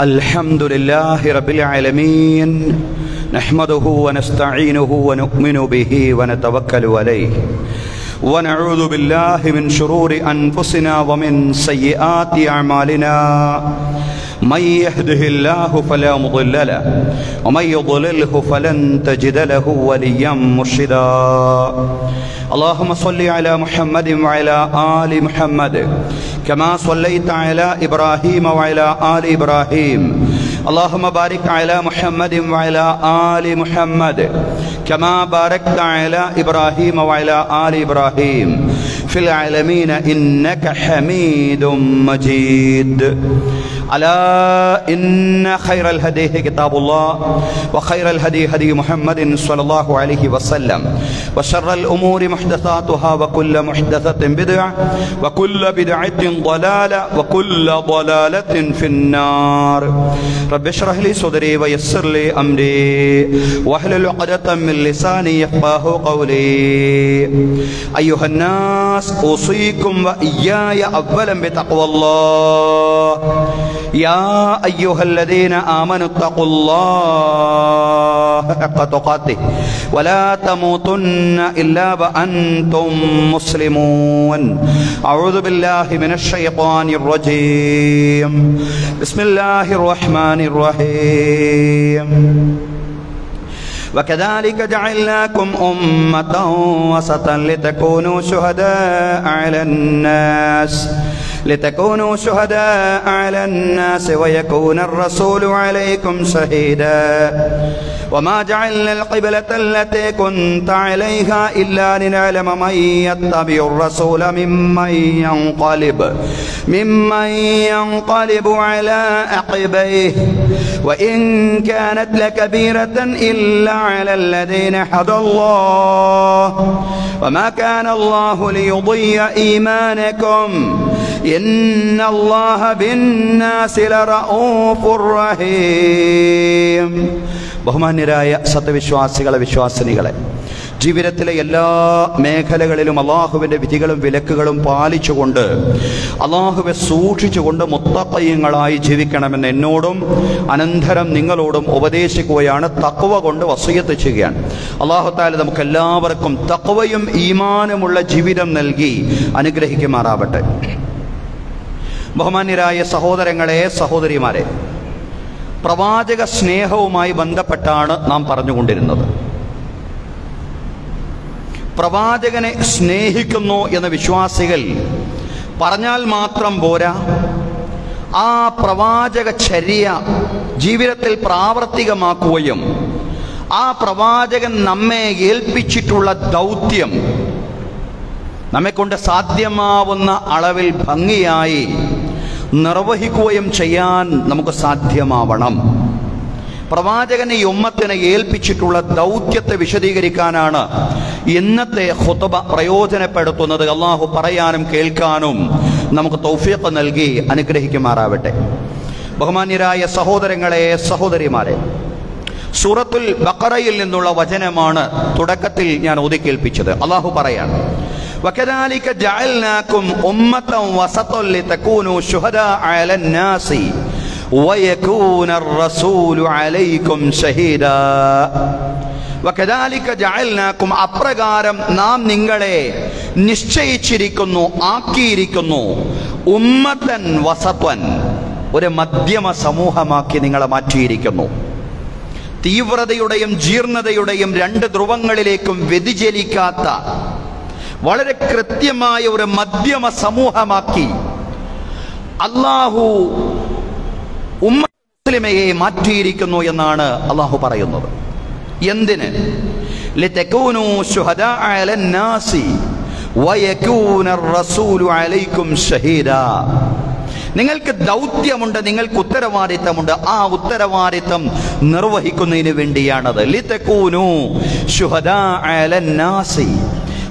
الحمد لله رب العالمين نحمده ونستعينه ونؤمن به ونتوكل عليه. ونعوذ بالله من شرور أنفسنا ومن سيئات أعمالنا. من يهده الله فلا مضل له ومن يضلله فلن تجد له وليا مرشدا. اللهم صل على محمد وعلى آل محمد كما صليت على إبراهيم وعلى آل إبراهيم. اللهم بارك على محمد وعلى آل محمد كما باركت على إبراهيم وعلى آل إبراهيم. في العالمين إنك حميد مجيد. ألا إن خير الهدي كتاب الله وخير الهدي هدي محمد صلى الله عليه وسلم وشر الأمور محدثاتها وكل محدثة بدعة وكل بدعة ضلالة وكل ضلالة في النار. رب اشرح لي صدري ويسر لي أمري واحلل عقدة من لساني يفقه قولي. أيها الناس أوصيكم وإياي أولا بتقوى الله. يا أيها الذين آمنوا اتقوا الله حق تقاته ولا تموتن إلا وأنتم مسلمون. أعوذ بالله من الشيطان الرجيم. بسم الله الرحمن الرحيم. وكذلك جعلناكم أمة وسطا لتكونوا شهداء على الناس. لتكونوا شهداء على الناس ويكون الرسول عليكم شهيدا. وما جعلنا القبلة التي كنت عليها إلا لنعلم من يتبع الرسول ممن ينقلب ممن ينقلب على عقبيه وإن كانت لكبيرة إلا على الذين هدى الله. وما كان الله ليضيع إيمانكم. ബഹുമാന്യരായ സത്യവിശ്വാസികളെ വിശ്വാസിനികളെ ജീവിതത്തിലെ എല്ലാ മേഖലകളിലും അള്ളാഹുവിന്റെ വിധികളും വിലക്കുകളും പാലിച്ചുകൊണ്ട് അള്ളാഹുവെ സൂക്ഷിച്ചുകൊണ്ട് മുത്തപ്പയ്യങ്ങളായി ജീവിക്കണമെന്ന് എന്നോടും അനന്തരം നിങ്ങളോടും ഉപദേശിക്കുകയാണ് തക്കവ കൊണ്ട് വസൂയത്ത് ചെയ്യുകയാണ്. അള്ളാഹുത്താല നമുക്ക് എല്ലാവർക്കും തക്കവയും ഈമാനുമുള്ള ജീവിതം നൽകി അനുഗ്രഹിക്കുമാറാവട്ടെ. ബഹുമാന്യരായ സഹോദരങ്ങളെ സഹോദരിമാരെ പ്രവാചക സ്നേഹവുമായി ബന്ധപ്പെട്ടാണ് നാം പറഞ്ഞുകൊണ്ടിരുന്നത്. പ്രവാചകനെ സ്നേഹിക്കുന്നു എന്ന വിശ്വാസികൾ പറഞ്ഞാൽ മാത്രം പോരാ. ആ പ്രവാചക ചര്യ ജീവിതത്തിൽ പ്രാവർത്തികമാക്കുകയും ആ പ്രവാചകൻ നമ്മെ ഏൽപ്പിച്ചിട്ടുള്ള ദൗത്യം നമ്മെക്കൊണ്ട് സാധ്യമാവുന്ന അളവിൽ ഭംഗിയായി നിർവഹിക്കുകയും ചെയ്യാൻ നമുക്ക് സാധ്യമാവണം. പ്രവാചകനെ ഉമ്മത്തിനെ ഏൽപ്പിച്ചിട്ടുള്ള ദൗത്യത്തെ വിശദീകരിക്കാനാണ് ഇന്നത്തെ ഹുതബ പ്രയോജനപ്പെടുത്തുന്നത്. അള്ളാഹു പറയാനും കേൾക്കാനും നമുക്ക് തൗഫീഖ് നൽകി അനുഗ്രഹിക്കുമാറാവട്ടെ. ബഹുമാന്യരായ സഹോദരങ്ങളെ സഹോദരിമാരെ സൂറത്തുൽ ബക്കറയിൽ നിന്നുള്ള വചനമാണ് തുടക്കത്തിൽ ഞാൻ ഒതുക്കേൽപ്പിച്ചത് അള്ളാഹു പറയാണ് وكذلك جعلناكم أمة وسطا لتكونوا شهداء على الناس ويكون الرسول عليكم شهيدا وكذلك جعلناكم അപ്രകാരം നാം നിങ്ങളെ നിശ്ചയിച്ചിരിക്കുന്നു ആക്കിയിരിക്കുന്നു ഉമ്മത്തൻ വസത്വൻ ഒരു മധ്യമ സമൂഹമാക്കി നിങ്ങളെ മാറ്റിയിരിക്കുന്നു തീവ്രതയുടെയും ജീർണതയുടെയും രണ്ട് ധ്രുവങ്ങളിലേക്കും വ്യതിചലിക്കാത്ത വളരെ കൃത്യമായ ഒരു മധ്യമ സമൂഹമാക്കി. അള്ളാഹു ഉമ്മ മുസ്ലിമയെ മാറ്റിയിരിക്കുന്നു എന്നാണ് അള്ളാഹു പറയുന്നത്. എന്തിന്? നിങ്ങൾക്ക് ദൗത്യമുണ്ട് നിങ്ങൾക്ക് ഉത്തരവാദിത്തമുണ്ട്. ആ ഉത്തരവാദിത്തം നിർവഹിക്കുന്നതിന് വേണ്ടിയാണത്.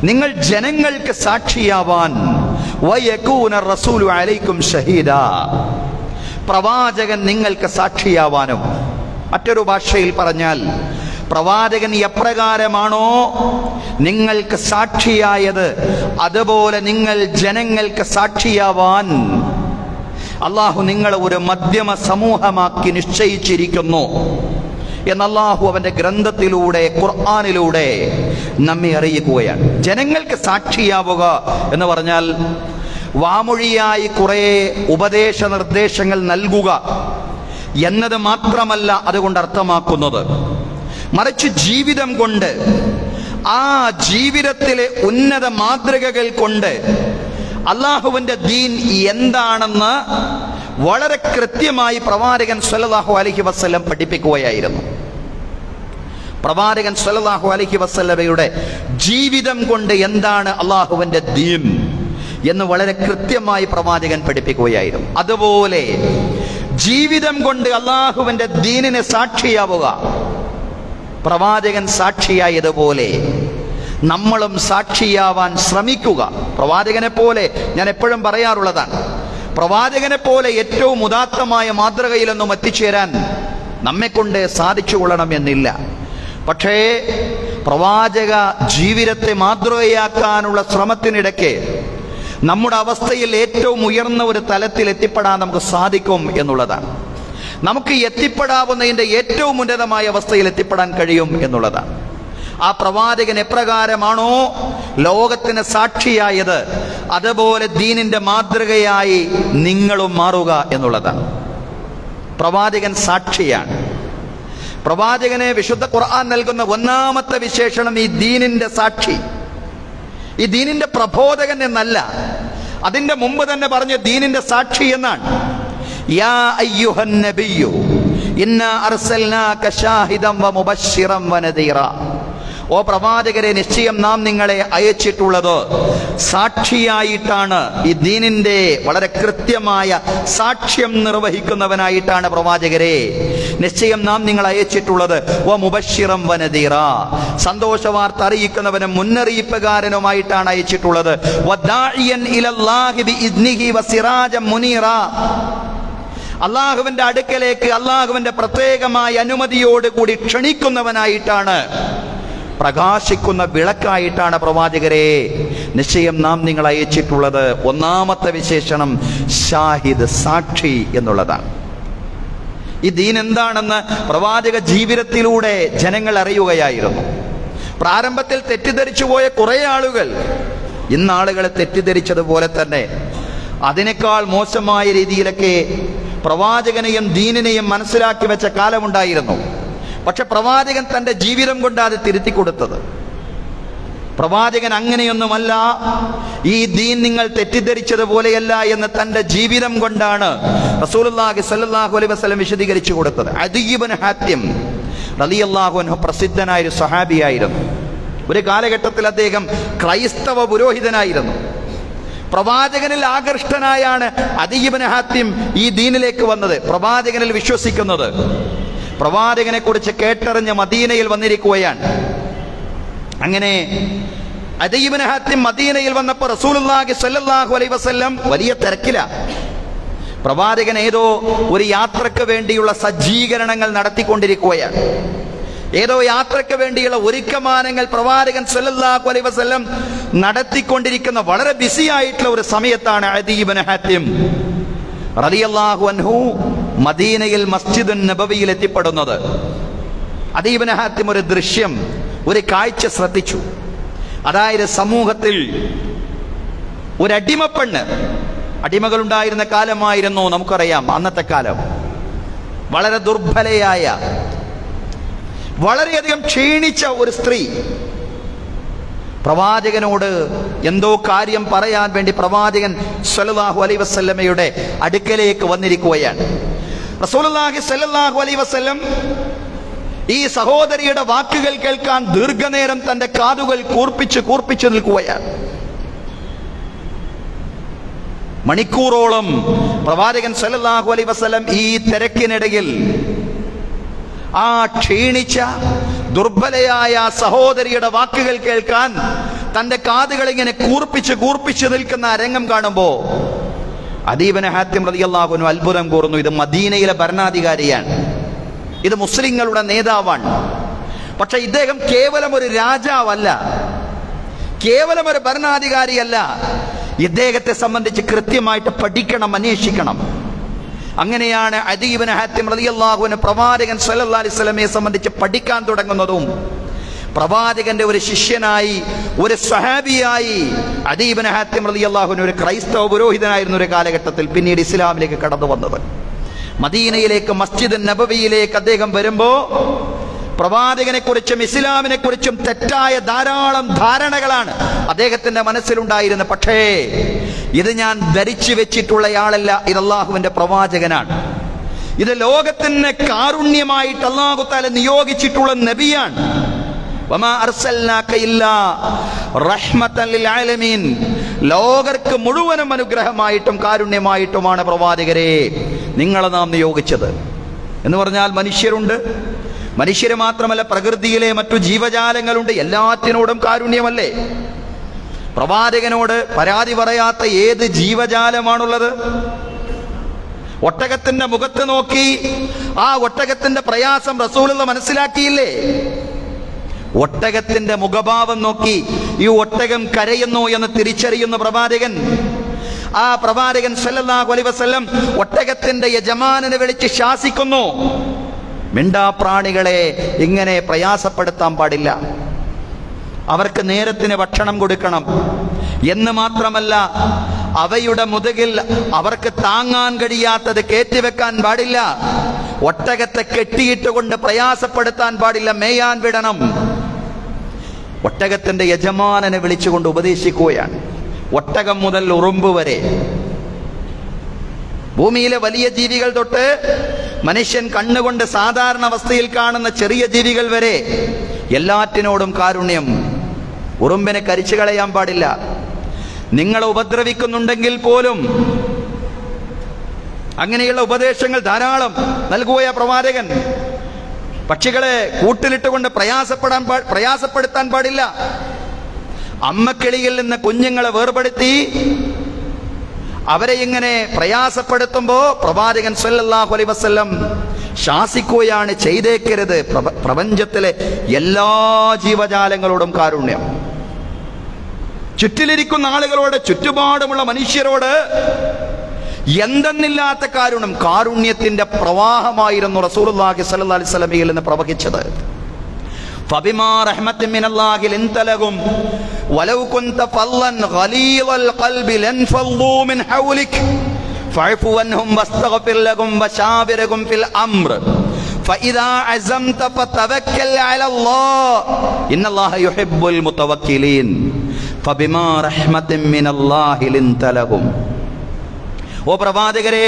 നിങ്ങൾ ജനങ്ങൾക്ക് സാക്ഷിയാവാൻ. റസൂലു അലൈക്കും ഷഹീദ. പ്രവാചകൻ നിങ്ങൾക്ക് സാക്ഷിയാവാനും. മറ്റൊരു ഭാഷയിൽ പറഞ്ഞാൽ പ്രവാചകൻ എപ്രകാരമാണോ നിങ്ങൾക്ക് സാക്ഷിയായത് അതുപോലെ നിങ്ങൾ ജനങ്ങൾക്ക് സാക്ഷിയാവാൻ. അള്ളാഹു നിങ്ങളെ ഒരു മധ്യമ സമൂഹമാക്കി നിശ്ചയിച്ചിരിക്കുന്നു. എന്ന് അള്ളാഹു അവന്റെ ഗ്രന്ഥത്തിലൂടെ ഖുർആാനിലൂടെ നമ്മെ അറിയിക്കുകയാണ്. ജനങ്ങൾക്ക് സാക്ഷിയാവുക എന്ന് പറഞ്ഞാൽ വാമൊഴിയായി കുറെ ഉപദേശ നിർദ്ദേശങ്ങൾ നൽകുക എന്നത് മാത്രമല്ല അതുകൊണ്ട് അർത്ഥമാക്കുന്നത്. മറിച്ച് ജീവിതം കൊണ്ട് ആ ജീവിതത്തിലെ ഉന്നത മാതൃകകൾ കൊണ്ട് അള്ളാഹുവിന്റെ ദീൻ എന്താണെന്ന് വളരെ കൃത്യമായി പ്രവാചകൻ സല്ലാഹു അലഹി വസല്ലം പഠിപ്പിക്കുകയായിരുന്നു. പ്രവാചകൻ സല്ലല്ലാഹു അലൈഹി വസല്ലമയുടെ ജീവിതം കൊണ്ട് എന്താണ് അള്ളാഹുവിന്റെ ദീൻ എന്ന് വളരെ കൃത്യമായി പ്രവാചകൻ പഠിപ്പിക്കുകയായിരുന്നു. അതുപോലെ ജീവിതം കൊണ്ട് അള്ളാഹുവിന്റെ ദീനിന് സാക്ഷിയാവുക. പ്രവാചകൻ സാക്ഷിയായതുപോലെ നമ്മളും സാക്ഷിയാവാൻ ശ്രമിക്കുക. പ്രവാചകനെ പോലെ ഞാൻ എപ്പോഴും പറയാറുള്ളതാണ്. പ്രവാചകനെ പോലെ ഏറ്റവും ഉദാത്തമായ മാതൃകയിലൊന്നും എത്തിച്ചേരാൻ നമ്മെക്കൊണ്ട് സാധിച്ചു കൊള്ളണമെന്നില്ല പക്ഷേ പ്രവാചക ജീവിതത്തെ മാതൃകയാക്കാനുള്ള ശ്രമത്തിനിടയ്ക്ക് നമ്മുടെ അവസ്ഥയിൽ ഏറ്റവും ഉയർന്ന ഒരു തലത്തിൽ എത്തിപ്പെടാൻ നമുക്ക് സാധിക്കും എന്നുള്ളതാണ്. നമുക്ക് എത്തിപ്പെടാവുന്നതിന്റെ ഏറ്റവും ഉന്നതമായ അവസ്ഥയിൽ എത്തിപ്പെടാൻ കഴിയും എന്നുള്ളതാണ്. ആ പ്രവാചകൻ എപ്രകാരമാണോ ലോകത്തിന് സാക്ഷിയായത് അതുപോലെ ദീനിന്റെ മാതൃകയായി നിങ്ങളും മാറുക എന്നുള്ളതാണ്. പ്രവാചകൻ സാക്ഷിയാണ്. പ്രവാചകനെ വിശുദ്ധ ഖുർആൻ നൽകുന്ന ഒന്നാമത്തെ വിശേഷണം ഈ ദീനിന്റെ സാക്ഷി. ഈ ദീനിന്റെ പ്രബോധകൻ എന്നല്ല അതിന്റെ മുമ്പ് തന്നെ പറഞ്ഞ ദീനിന്റെ സാക്ഷി എന്നാണ്. യാ അയ്യുഹൻ ഇന്നാ അർസൽനാക ഷാഹിദൻ വമുബശ്ശിറൻ വനദീറ ഓ പ്രവാചകരെ നിശ്ചയം നാം നിങ്ങളെ അയച്ചിട്ടുള്ളത്. സാക്ഷിയായിട്ടാണ് ഈ ദീനിന്റെ വളരെ കൃത്യമായ സാക്ഷ്യം നിർവഹിക്കുന്നവനായിട്ടാണ് പ്രവാചകരെ. നിശ്ചയം നാം നിങ്ങൾ അയച്ചിട്ടുള്ളത്. ഓ മുബശിറം വനതീറ സന്തോഷ വാർത്ത അറിയിക്കുന്നവനും മുന്നറിയിപ്പുകാരനുമായിട്ടാണ് അയച്ചിട്ടുള്ളത്. മുനീറ. അള്ളാഹുവിന്റെ അടുക്കലേക്ക് അള്ളാഹുവിന്റെ പ്രത്യേകമായ അനുമതിയോടുകൂടി ക്ഷണിക്കുന്നവനായിട്ടാണ് പ്രകാശിക്കുന്ന വിളക്കായിട്ടാണ് പ്രവാചകരെ നിശ്ചയം നാം നിങ്ങൾ അയച്ചിട്ടുള്ളത്. ഒന്നാമത്തെ വിശേഷണം ഷാഹിദ് സാക്ഷി എന്നുള്ളതാണ്. ഈ ദീൻ എന്താണെന്ന് പ്രവാചക ജീവിതത്തിലൂടെ ജനങ്ങൾ അറിയുകയായിരുന്നു. പ്രാരംഭത്തിൽ തെറ്റിദ്ധരിച്ചു പോയ കുറെ ആളുകൾ ഇന്ന് തെറ്റിദ്ധരിച്ചതുപോലെ തന്നെ അതിനേക്കാൾ മോശമായ രീതിയിലൊക്കെ പ്രവാചകനെയും ദീനിനെയും മനസ്സിലാക്കി വെച്ച കാലമുണ്ടായിരുന്നു. പക്ഷെ പ്രവാചകൻ തന്റെ ജീവിതം കൊണ്ട് അത് തിരുത്തി കൊടുത്തത്. പ്രവാചകൻ അങ്ങനെയൊന്നുമല്ല ഈ ദീൻ നിങ്ങൾ തെറ്റിദ്ധരിച്ചതുപോലെയല്ല എന്ന് തന്റെ ജീവിതം കൊണ്ടാണ് സ്വല്ലല്ലാഹു അലൈഹി വസല്ലം വിശദീകരിച്ചു കൊടുത്തത്. അദീബൻ ഹാത്യം റളിയല്ലാഹു അൻഹു പ്രസിദ്ധനായ ഒരു സഹാബിയായിരുന്നു ഒരു കാലഘട്ടത്തിൽ അദ്ദേഹം ക്രൈസ്തവ പുരോഹിതനായിരുന്നു. പ്രവാചകനിൽ ആകർഷ്ടനായാണ് അദീബൻ ഹാത്യം ഈ ദീനിലേക്ക് വന്നത് പ്രവാചകനിൽ വിശ്വസിക്കുന്നത്. പ്രവാചകനെ കുറിച്ച് കേട്ടറിഞ്ഞ് മദീനയിൽ വന്നിരിക്കുകയാണ്. അങ്ങനെ മദീനയിൽ വന്നപ്പോൾ റസൂലുള്ളാഹി സ്വല്ലല്ലാഹു അലൈഹി വസല്ലം വലിയ തിരക്കില. പ്രവാചകൻ ഏതോ ഒരു യാത്രയ്ക്ക് വേണ്ടിയുള്ള സജ്ജീകരണങ്ങൾ നടത്തിക്കൊണ്ടിരിക്കുകയാണ്. ഏതോ യാത്രയ്ക്ക് വേണ്ടിയുള്ള ഒരുക്കമാനങ്ങൾ പ്രവാചകൻ സല്ലല്ലാഹു അലൈഹി വസല്ലം നടത്തിക്കൊണ്ടിരിക്കുന്ന വളരെ ബിസിയായിട്ടുള്ള ഒരു സമയത്താണ് അദീബ് ഹാത്യം റളിയല്ലാഹു അൻഹു മദീനയിൽ മസ്ജിദ് നബവിയിൽ എത്തിപ്പെടുന്നത്. അദീബിന് ഹാത്തിം ഒരു ദൃശ്യം ഒരു കാഴ്ച ശ്രദ്ധിച്ചു. അതായത് സമൂഹത്തിൽ ഒരു അടിമപ്പെണ്ണ് അടിമകളുണ്ടായിരുന്ന കാലമായിരുന്നു നമുക്കറിയാം അന്നത്തെ കാലം. വളരെ ദുർബലയായ വളരെയധികം ക്ഷീണിച്ച ഒരു സ്ത്രീ. പ്രവാചകനോട് എന്തോ കാര്യം പറയാൻ വേണ്ടി പ്രവാചകൻ സലാഹു അലൈഹി വസല്ലമയുടെ അടുക്കലേക്ക് വന്നിരിക്കുകയാണ്. റസൂലുള്ളാഹി സല്ലല്ലാഹു അലൈഹി വസല്ലം ഈ സഹോദരിയുടെ വാക്കുകൾ കേൾക്കാൻ ദീർഘനേരം തന്റെ കാതുകൾ കൂർപ്പിച്ച് കൂർപ്പിച്ച് നിൽക്കുകയാണ്. മണിക്കൂറോളം പ്രവാചകൻ സല്ലല്ലാഹു അലൈഹി വസല്ലം ഈ തിരക്കിനിടയിൽ ആ ക്ഷീണിച്ച ദുർബലയായ സഹോദരിയുടെ വാക്കുകൾ കേൾക്കാൻ തന്റെ കാതുകൾ ഇങ്ങനെ കൂർപ്പിച്ച് കൂർപ്പിച്ച് നിൽക്കുന്ന രംഗം കാണുമ്പോ അദീബന് ഹാത്യം റതിയല്ലാഹുനു അത്ഭുതം കൂർന്നു ഇത് മദീനയിലെ ഭരണാധികാരിയാണ്. ഇത് മുസ്ലിങ്ങളുടെ നേതാവാണ്. പക്ഷെ ഇദ്ദേഹം കേവലം ഒരു രാജാവല്ല. കേവലം ഒരു ഭരണാധികാരിയല്ല. ഇദ്ദേഹത്തെ സംബന്ധിച്ച് കൃത്യമായിട്ട് പഠിക്കണം അന്വേഷിക്കണം. അങ്ങനെയാണ് അദീബന ഹാത്തിം റതിയല്ലാഹുവിന് പ്രവാചകൻ സല്ലാ അലൈഹി വസല്ലമയെ സംബന്ധിച്ച് പഠിക്കാൻ തുടങ്ങുന്നതും പ്രവാചകന്റെ ഒരു ശിഷ്യനായി ഒരു സഹാബിയായി അദീബൻ ഹാത്തിം അള്ളാഹുവിന് ഒരു ക്രൈസ്തവ പുരോഹിതനായിരുന്നു ഒരു കാലഘട്ടത്തിൽ പിന്നീട് ഇസ്ലാമിലേക്ക് കടന്നു വന്നത് മദീനയിലേക്ക് മസ്ജിദ് നബവിയിലേക്ക് അദ്ദേഹം വരുമ്പോ പ്രവാചകനെ കുറിച്ചും ഇസ്ലാമിനെ കുറിച്ചും തെറ്റായ ധാരാളം ധാരണകളാണ് അദ്ദേഹത്തിന്റെ മനസ്സിലുണ്ടായിരുന്നത്. പക്ഷേ ഇത് ഞാൻ ധരിച്ചു വെച്ചിട്ടുള്ളയാളല്ല ഇത് അള്ളാഹുവിന്റെ പ്രവാചകനാണ്. ഇത് ലോകത്തിന് കാരുണ്യമായിട്ട് അള്ളാഹു താല നിയോഗിച്ചിട്ടുള്ള നബിയാണ്. ലോകർക്ക് മുഴുവനും അനുഗ്രഹമായിട്ടും കാരുണ്യമായിട്ടുമാണ് പ്രവാചകരെ നിങ്ങളെ നാം നിയോഗിച്ചത്. എന്ന് പറഞ്ഞാൽ മനുഷ്യരുണ്ട്. മനുഷ്യര് മാത്രമല്ല പ്രകൃതിയിലെ മറ്റു ജീവജാലങ്ങളുണ്ട്. എല്ലാറ്റിനോടും കാരുണ്യമല്ലേ? പ്രവാചകനോട് പരാതി പറയാത്ത ഏത് ജീവജാലമാണുള്ളത്? ഒട്ടകത്തിന്റെ മുഖത്ത് നോക്കി ആ ഒട്ടകത്തിന്റെ പ്രയാസം റസൂലുള്ള മനസ്സിലാക്കിയില്ലേ? ഒട്ടകത്തിന്റെ മുഖഭാവം നോക്കി ഈ ഒട്ടകം കരയുന്നു എന്ന് തിരിച്ചറിയുന്ന പ്രവാചകൻ ആ പ്രവാചകൻ സല്ലല്ലാഹു അലൈഹി വസല്ലം ഒട്ടകത്തിന്റെ യജമാനനെ വിളിച്ച് ശാസിക്കുന്നു. മിണ്ടാപ്രാണികളെ ഇങ്ങനെ പ്രയാസപ്പെടുത്താൻ പാടില്ല. അവർക്ക് നേരത്തിന് ഭക്ഷണം കൊടുക്കണം. എന്ന് മാത്രമല്ല അവയുടെ മുതുകിൽ അവർക്ക് താങ്ങാൻ കഴിയാത്തത് കയറ്റിവെക്കാൻ പാടില്ല. ഒട്ടകത്തെ കെട്ടിയിട്ടുകൊണ്ട് പ്രയാസപ്പെടുത്താൻ പാടില്ല. മേയാൻ വിടണം. ഒട്ടകത്തിന്റെ യജമാനനെ വിളിച്ചുകൊണ്ട് ഉപദേശിക്കുകയാണ്. ഒട്ടകം മുതൽ ഉറുമ്പ് വരെ. ഭൂമിയിലെ വലിയ ജീവികൾ തൊട്ട് മനുഷ്യൻ കണ്ണുകൊണ്ട് സാധാരണ അവസ്ഥയിൽ കാണുന്ന ചെറിയ ജീവികൾ വരെ എല്ലാറ്റിനോടും കാരുണ്യം. ഉറുമ്പിനെ കരിച്ചു കളയാൻ പാടില്ല. നിങ്ങളെ ഉപദ്രവിക്കുന്നുണ്ടെങ്കിൽ പോലും അങ്ങനെയുള്ള ഉപദേശങ്ങൾ ധാരാളം നൽകുകയ പ്രവാചകൻ. പക്ഷികളെ കൂട്ടിലിട്ടുകൊണ്ട് പ്രയാസപ്പെടാൻ പ്രയാസപ്പെടുത്താൻ പാടില്ല. അമ്മക്കിളിയിൽ നിന്ന് കുഞ്ഞുങ്ങളെ വേർപെടുത്തി അവരെ ഇങ്ങനെ പ്രയാസപ്പെടുത്തുമ്പോ പ്രവാചകൻ സല്ലല്ലാഹു അലൈഹി വസല്ലം ശാസിക്കുകയാണ് ചെയ്തേക്കരുത്. പ്രപഞ്ചത്തിലെ എല്ലാ ജീവജാലങ്ങളോടും കാരുണ്യം. ചുറ്റിലിരിക്കുന്ന ആളുകളോട് ചുറ്റുപാടുമുള്ള മനുഷ്യരോട് എന്തെന്നില്ലാത്ത കാരുണ്യം കാരുണ്യത്തിന്റെ പ്രവാഹമായിരുന്നു റസൂലുള്ളാഹി സ്വല്ലല്ലാഹി അലൈഹി വസല്ലമയിൽ നിന്ന് പ്രവഹിച്ചത് فبما رحمة من الله لنت لهم ولو كنت فظا غليظ القلب لانفضوا من حولك فاعف عنهم واستغفر لهم وشاورهم في الأمر فإذا عزمت فتوكل على الله إن الله يحب المتوكلين فبما رحمة من الله لنت لهم ഓ പ്രവാചകരെ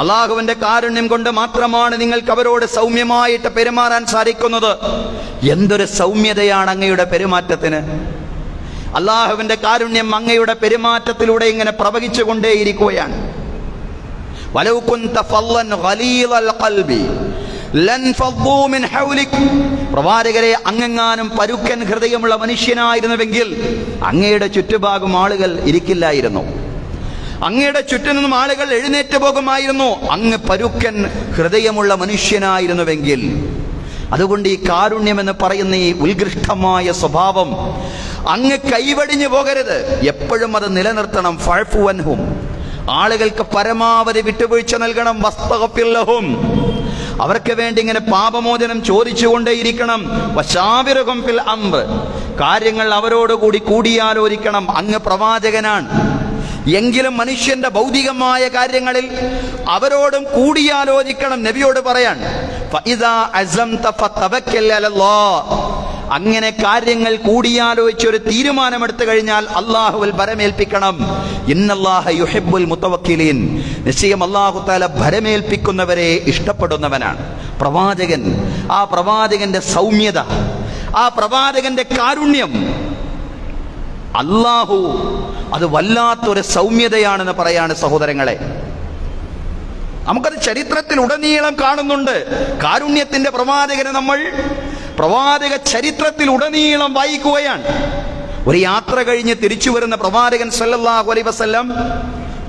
അള്ളാഹുവിന്റെ കാരുണ്യം കൊണ്ട് മാത്രമാണ് നിങ്ങൾക്ക് അവരോട് സൗമ്യമായിട്ട് പെരുമാറാൻ സാധിക്കുന്നത്. എന്തൊരു സൗമ്യതയാണ് അങ്ങയുടെ പെരുമാറ്റത്തിന്. അള്ളാഹുവിന്റെ കാരുണ്യം അങ്ങയുടെ പെരുമാറ്റത്തിലൂടെ ഇങ്ങനെ പ്രവഹിച്ചു കൊണ്ടേയിരിക്കുകയാണ് പ്രവാചകരെ അങ്ങെങ്ങാനും പരുക്കൻ ഹൃദയമുള്ള മനുഷ്യനായിരുന്നുവെങ്കിൽ അങ്ങയുടെ ചുറ്റുഭാഗം ആളുകൾ ഇരിക്കില്ലായിരുന്നു. അങ്ങയുടെ ചുറ്റും നിന്നും ആളുകൾ എഴുന്നേറ്റ് പോകുമായിരുന്നു. അങ്ങ് പരുക്കൻ ഹൃദയമുള്ള മനുഷ്യനായിരുന്നുവെങ്കിൽ. അതുകൊണ്ട് ഈ കാരുണ്യം എന്ന് പറയുന്ന ഈ ഉത്കൃഷ്ടമായ സ്വഭാവം അങ്ങ് കൈവടിഞ്ഞു പോകരുത്. എപ്പോഴും അത് നിലനിർത്തണം. ഫഴഫുവൻഹും. ആളുകൾക്ക് പരമാവധി വിട്ടുവീഴ്ച നൽകണം. വസ്തകപ്പില്ലഹും. അവർക്ക് വേണ്ടി ഇങ്ങനെ പാപമോചനം ചോദിച്ചുകൊണ്ടേയിരിക്കണം. വശാവിരകം പിൽ അമ്പ് കാര്യങ്ങൾ അവരോടുകൂടി കൂടിയാലോചിക്കണം. അങ്ങ് പ്രവാചകനാണ്. എങ്കിലും മനുഷ്യന്റെ ഭൗതികമായ കാര്യങ്ങളിൽ അവരോടും കൂടിയാലോചിക്കണം നബിയോട് പറയാൻ. അങ്ങനെ കാര്യങ്ങൾ കൂടിയാലോചിച്ച് ഒരു തീരുമാനമെടുത്തു കഴിഞ്ഞാൽ അള്ളാഹുവിൽ ഭരമേൽപ്പിക്കണം. ഇന്നല്ലാഹ മുത്തവക്കിലീൻ നിശ്ചയം അള്ളാഹു താല ഭരമേൽപ്പിക്കുന്നവരെ ഇഷ്ടപ്പെടുന്നവനാണ്. പ്രവാചകൻ. ആ പ്രവാചകന്റെ സൗമ്യത. ആ പ്രവാചകന്റെ കാരുണ്യം. അള്ളാഹു അത് വല്ലാത്തൊരു സൗമ്യതയാണെന്ന് പറയാണ് സഹോദരങ്ങളെ. നമുക്കത് ചരിത്രത്തിൽ ഉടനീളം കാണുന്നുണ്ട്. കാരുണ്യത്തിന്റെ പ്രവാചകനെ നമ്മൾ പ്രവാചക ചരിത്രത്തിൽ ഉടനീളം വായിക്കുകയാണ്. ഒരു യാത്ര കഴിഞ്ഞ് തിരിച്ചു വരുന്ന പ്രവാചകൻ സല്ലല്ലാഹു അലൈഹി വസല്ലം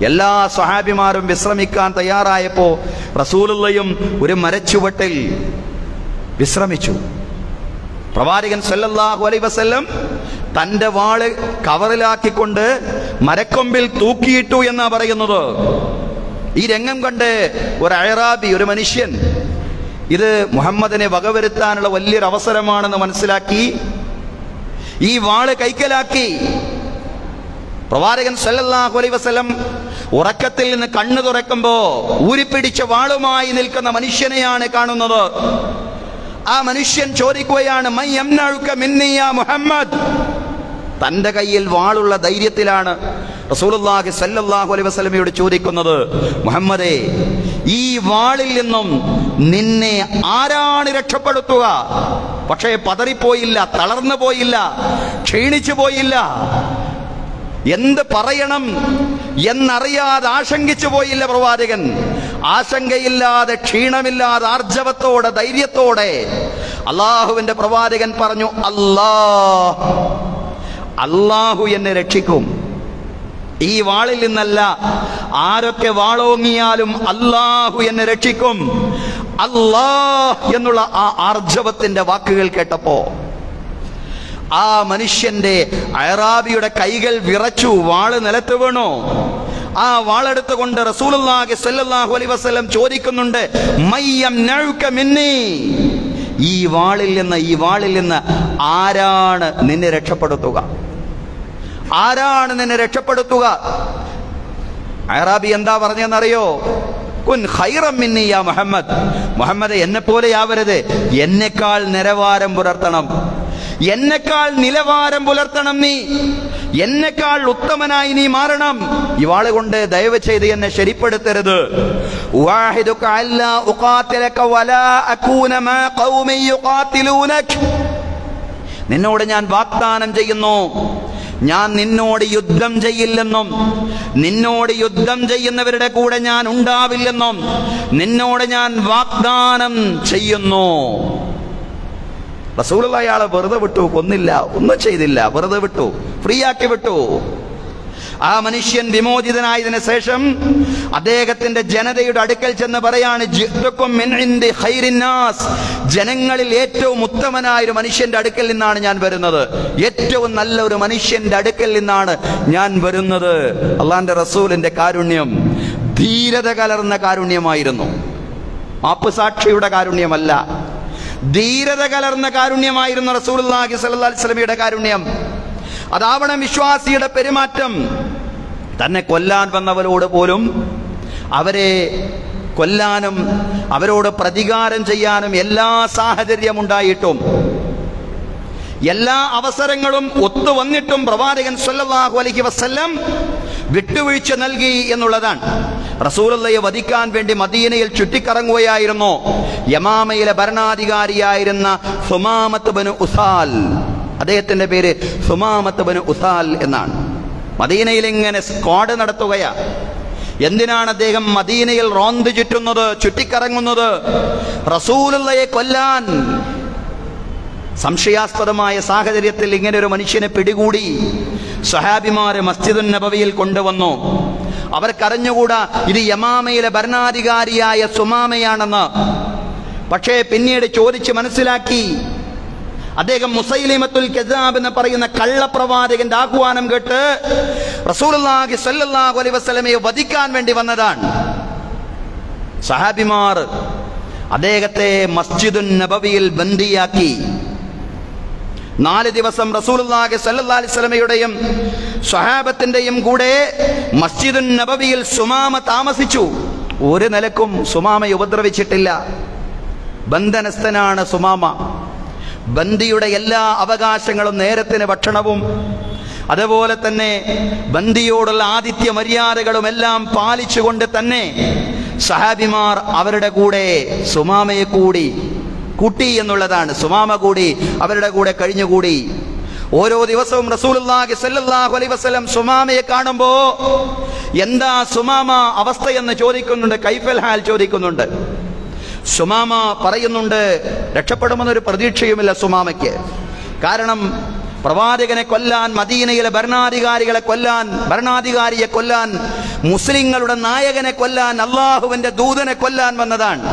എല്ലാ സഹാബിമാരും വിശ്രമിക്കാൻ തയ്യാറായപ്പോ റസൂലുള്ളയും ഒരു മരച്ചുവട്ടിൽ വിശ്രമിച്ചു. പ്രവാചകൻ സല്ലല്ലാഹു അലൈഹി വസല്ലം തന്റെ വാൾ കവറിലാക്കിക്കൊണ്ട് മരക്കൊമ്പിൽ തൂക്കിയിട്ടു എന്നാ പറയുന്നത്. ഈ രംഗം കണ്ട് ഒരു അയറാബി ഒരു മനുഷ്യൻ ഇത് മുഹമ്മദിനെ വകവരുത്താനുള്ള വലിയൊരു അവസരമാണെന്ന് മനസ്സിലാക്കി ഈ വാൾ കൈക്കലാക്കി. പ്രവാചകൻ സല്ലല്ലാഹു അലൈഹി വസല്ലം ഉറക്കത്തിൽ നിന്ന് കണ്ണു തുറക്കുമ്പോ ഊരിപ്പിടിച്ച വാളുമായി നിൽക്കുന്ന മനുഷ്യനെയാണ് കാണുന്നത്. ആ മനുഷ്യൻ ചോദിക്കുകയാണ് മുഹമ്മദ്? തന്റെ കയ്യിൽ വാളുള്ള ധൈര്യത്തിലാണ് റസൂലുള്ളാഹി സല്ലല്ലാഹു അലൈഹി വസല്ലമയോട് ചോദിക്കുന്നത് മുഹമ്മദേ ഈ വാളിൽ നിന്നും നിന്നെ ആരാണ് രക്ഷപ്പെടുത്തുക? പക്ഷേ പതറിപ്പോയില്ല തളർന്നു പോയില്ല ക്ഷീണിച്ചു പോയില്ല. എന്ത് പറയണം എന്നറിയാതെ ആശങ്കിച്ചു പോയില്ല പ്രവാചകൻ. ആശങ്കയില്ലാതെ ക്ഷീണമില്ലാതെ ആർജവത്തോടെ ധൈര്യത്തോടെ അള്ളാഹുവിന്റെ പ്രവാചകൻ പറഞ്ഞു അല്ലാ അല്ലാഹു എന്നെ രക്ഷിക്കും. ഈ വാളിൽ നിന്നല്ല ആരൊക്കെ വാളോങ്ങിയാലും അല്ലാഹു എന്നെ രക്ഷിക്കും. അല്ലാ എന്നുള്ള ആ ആർജവത്തിന്റെ വാക്കുകൾ കേട്ടപ്പോ ആ മനുഷ്യന്റെ അയറാബിയുടെ കൈകൾ വിറച്ചു വാൾ നിലത്ത് വീണു. ആ വാളെടുത്തുകൊണ്ട് റസൂലുള്ളാഹി അലൈഹി വസല്ലം ചോദിക്കുന്നുണ്ട് മയ്യം മിന്നി? ഈ വാളിൽ നിന്ന് ഈ വാളിൽ നിന്ന് ആരാണ് നിന്നെ രക്ഷപ്പെടുത്തുക? ആരാണ് നിന്നെ രക്ഷപ്പെടുത്തുക? അറാബി എന്താ പറഞ്ഞെന്നറിയോ കുൻ മിന്നി യാ മുഹമ്മദ്. മുഹമ്മദ് എന്നെ പോലെയാവരുത് എന്നെക്കാൾ നിലവാരം പുലർത്തണം. എന്നെക്കാൾ നിലവാരം പുലർത്തണം നീ. എന്നെക്കാൾ ഉത്തമനായി നീ മാറണം. ഇവാൾ കൊണ്ട് ദയവ് ചെയ്ത് എന്നെ ശരിപ്പെടുത്തരുത്. നിന്നോട് ഞാൻ വാഗ്ദാനം ചെയ്യുന്നു. ഞാൻ നിന്നോട് യുദ്ധം ചെയ്യില്ലെന്നും നിന്നോട് യുദ്ധം ചെയ്യുന്നവരുടെ കൂടെ ഞാൻ ഉണ്ടാവില്ലെന്നും നിന്നോട് ഞാൻ വാഗ്ദാനം ചെയ്യുന്നു. റസൂലുള്ള അയാളെ വെറുതെ വിട്ടു കൊന്നില്ല ഒന്നും ചെയ്തില്ല വെറുതെ വിട്ടു ഫ്രീ ആക്കി വിട്ടു. ആ മനുഷ്യൻ വിമോചിതനായതിനു ശേഷം അദ്ദേഹത്തിന്റെ ജനതയുടെ അടുക്കൽ ചെന്ന് പറയാണ് "ജിഅ്തുക്കും മിൻ ഇൻദി ജനങ്ങളിൽ ഏറ്റവും ഉത്തമനായ ഒരു മനുഷ്യന്റെ അടുക്കൽ നിന്നാണ് ഞാൻ വരുന്നത്. ഏറ്റവും നല്ല ഒരു മനുഷ്യന്റെ അടുക്കൽ നിന്നാണ് ഞാൻ വരുന്നത്. അള്ളാന്റെ റസൂലിന്റെ കാരുണ്യം ധീരത കലർന്ന കാരുണ്യമായിരുന്നു. മാപ്പ് സാക്ഷിയുടെ കാരുണ്യമല്ല. ധീരത കലർന്ന കാരുണ്യമായിരുന്നു സ്വല്ലല്ലാഹി അലൈഹി വസല്ലമയുടെ കാരുണ്യം. അതാവണം വിശ്വാസിയുടെ പെരുമാറ്റം. തന്നെ കൊല്ലാൻ വന്നവരോട് പോലും അവരെ കൊല്ലാനും അവരോട് പ്രതികാരം ചെയ്യാനും എല്ലാ സാഹചര്യമുണ്ടായിട്ടും എല്ലാ അവസരങ്ങളും ഒത്തുവന്നിട്ടും പ്രവാചകൻ സല്ലല്ലാഹു അലൈഹി വസല്ലം വിട്ടുവീഴ്ച നൽകി എന്നുള്ളതാണ്. റസൂലയെ വധിക്കാൻ വേണ്ടി മദീനയിൽ ചുറ്റിക്കറങ്ങുകയായിരുന്നു. യമാമയിലെ ഭരണാധികാരിയായിരുന്ന സുമാമത്ത് ബനു ഉസാൽ. അദ്ദേഹത്തിന്റെ പേര് സുമാമത്ത് ബനു ഉസാൽ എന്നാണ്. മദീനയിൽ ഇങ്ങനെ സ്ക്വാഡ് നടത്തുകയാ. എന്തിനാണ് അദ്ദേഹം മദീനയിൽ റോന്ത് ചുറ്റുന്നത് ചുറ്റിക്കറങ്ങുന്നത്? റസൂലയെ കൊല്ലാൻ സംശയാസ്പദമായ സാഹചര്യത്തിൽ ഇങ്ങനെ ഒരു മനുഷ്യനെ പിടികൂടി സഹാബിമാരെ മസ്ജിദുൻ നബവിയിൽ കൊണ്ടുവന്നു. അവർക്കറിഞ്ഞുകൂടാ ഇത് യമാമയിലെ ഭരണാധികാരിയായ സുമാമയാണെന്ന്. പക്ഷേ പിന്നീട് ചോദിച്ച് മനസ്സിലാക്കി അദ്ദേഹം മുസൈലിമത്തുൽ കെസാബ് എന്ന് പറയുന്ന കള്ളപ്രവാചകന്റെ ആഹ്വാനം കേട്ട് റസൂലുള്ളാഹി സ്വല്ലല്ലാഹു അലൈഹി വസല്ലമയെ വധിക്കാൻ വേണ്ടി വന്നതാണ്. സഹാബിമാർ അദ്ദേഹത്തെ മസ്ജിദുൻ നബവിയിൽ ബന്ദിയാക്കി. നാല് ദിവസം റസൂലുള്ളാഹി സല്ലാസ്ലമയുടെയും അലൈഹി വസല്ലമയുടെയും സ്വഹാബത്തിന്റെയും കൂടെ മസ്ജിദുൻ നബവിയിൽ സുമാമ താമസിച്ചു. ഒരു നിലക്കും സുമാമയെ ഉപദ്രവിച്ചിട്ടില്ല. ബന്ധനസ്ഥനാണ് സുമാമ. ബന്ദിയുടെ എല്ലാ അവകാശങ്ങളും നേരത്തിന് ഭക്ഷണവും അതുപോലെ തന്നെ ബന്ദിയോടുള്ള ആതിഥ്യ മര്യാദകളും എല്ലാം പാലിച്ചുകൊണ്ട് തന്നെ സഹാബിമാർ അവരുടെ കൂടെ സുമാമയെ കൂടി കൂട്ടി എന്നുള്ളതാണ്. സുമാമ കൂടി അവരുടെ കൂടെ കഴിഞ്ഞുകൂടി. ഓരോ ദിവസവും റസൂലുള്ളാഹി സ്വല്ലല്ലാഹു അലൈഹി വസല്ലം സുമാമയെ കാണുമ്പോ എന്താ സുമാമ അവസ്ഥ എന്ന് ചോദിക്കുന്നുണ്ട് കൈഫൽ ഹാൽ ചോദിക്കുന്നുണ്ട്. സുമാമ പറയുന്നുണ്ട് രക്ഷപ്പെടുമെന്നൊരു പ്രതീക്ഷയുമില്ല സുമാമയ്ക്ക്. കാരണം പ്രവാചകനെ കൊല്ലാൻ മദീനയിലെ ഭരണാധികാരികളെ കൊല്ലാൻ ഭരണാധികാരിയെ കൊല്ലാൻ മുസ്ലിങ്ങളുടെ നായകനെ കൊല്ലാൻ അള്ളാഹുവിന്റെ ദൂതനെ കൊല്ലാൻ വന്നതാണ്.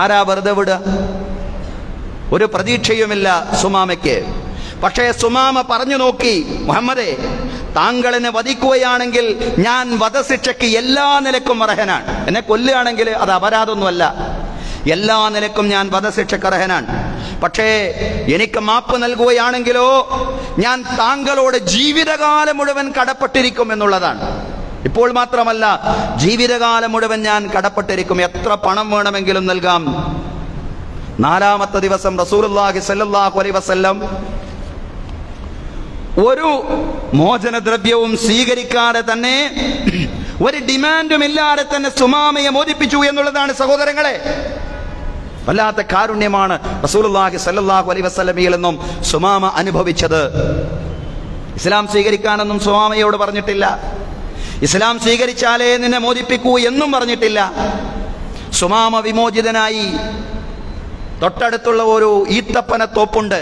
ആരാ വെറുതെ വിടുക? ഒരു പ്രതീക്ഷയുമില്ല സുമാമയ്ക്ക്. പക്ഷേ സുമാമ പറഞ്ഞു നോക്കി മുഹമ്മദേ താങ്കളെന്നെ വധിക്കുകയാണെങ്കിൽ ഞാൻ വധശിക്ഷയ്ക്ക് എല്ലാ നിലക്കും അർഹനാണ്. എന്നെ കൊല്ലുകയാണെങ്കിൽ അത് അപരാധമൊന്നുമല്ല. എല്ലാ നിലക്കും ഞാൻ വധശിക്ഷയ്ക്ക് അർഹനാണ്. പക്ഷേ എനിക്ക് മാപ്പ് നൽകുകയാണെങ്കിലോ ഞാൻ താങ്കളോട് ജീവിതകാലം മുഴുവൻ കടപ്പെട്ടിരിക്കും എന്നുള്ളതാണ്. ഇപ്പോൾ മാത്രമല്ല ജീവിതകാലം മുഴുവൻ ഞാൻ കടപ്പെട്ടിരിക്കും. എത്ര പണം വേണമെങ്കിലും നൽകാം. നാലാമത്തെ ദിവസം റസൂലുള്ളാഹി സല്ലല്ലാഹു അലൈഹി വസല്ലം ഒരു മോചനദ്രവ്യവും സ്വീകരിക്കാതെ തന്നെ ഒരു ഡിമാൻഡും ഇല്ലാതെ തന്നെ സുമാമയെ മോചിപ്പിച്ചു എന്നുള്ളതാണ് സഹോദരങ്ങളെ. വല്ലാത്ത കാരുണ്യമാണ് റസൂലുള്ളാഹി സല്ലല്ലാഹു അലൈഹി വസല്ലമയിൽ നിന്നും സുമാമ അനുഭവിച്ചത്. ഇസ്ലാം സ്വീകരിക്കാനൊന്നും സുമാമയോട് പറഞ്ഞിട്ടില്ല. ഇസ്ലാം സ്വീകരിച്ചാലേ നിന്നെ മോചിപ്പിക്കൂ എന്നും പറഞ്ഞിട്ടില്ല. സുമാമ വിമോചിതനായി. തൊട്ടടുത്തുള്ള ഒരു ഈത്തപ്പന തോപ്പുണ്ട്.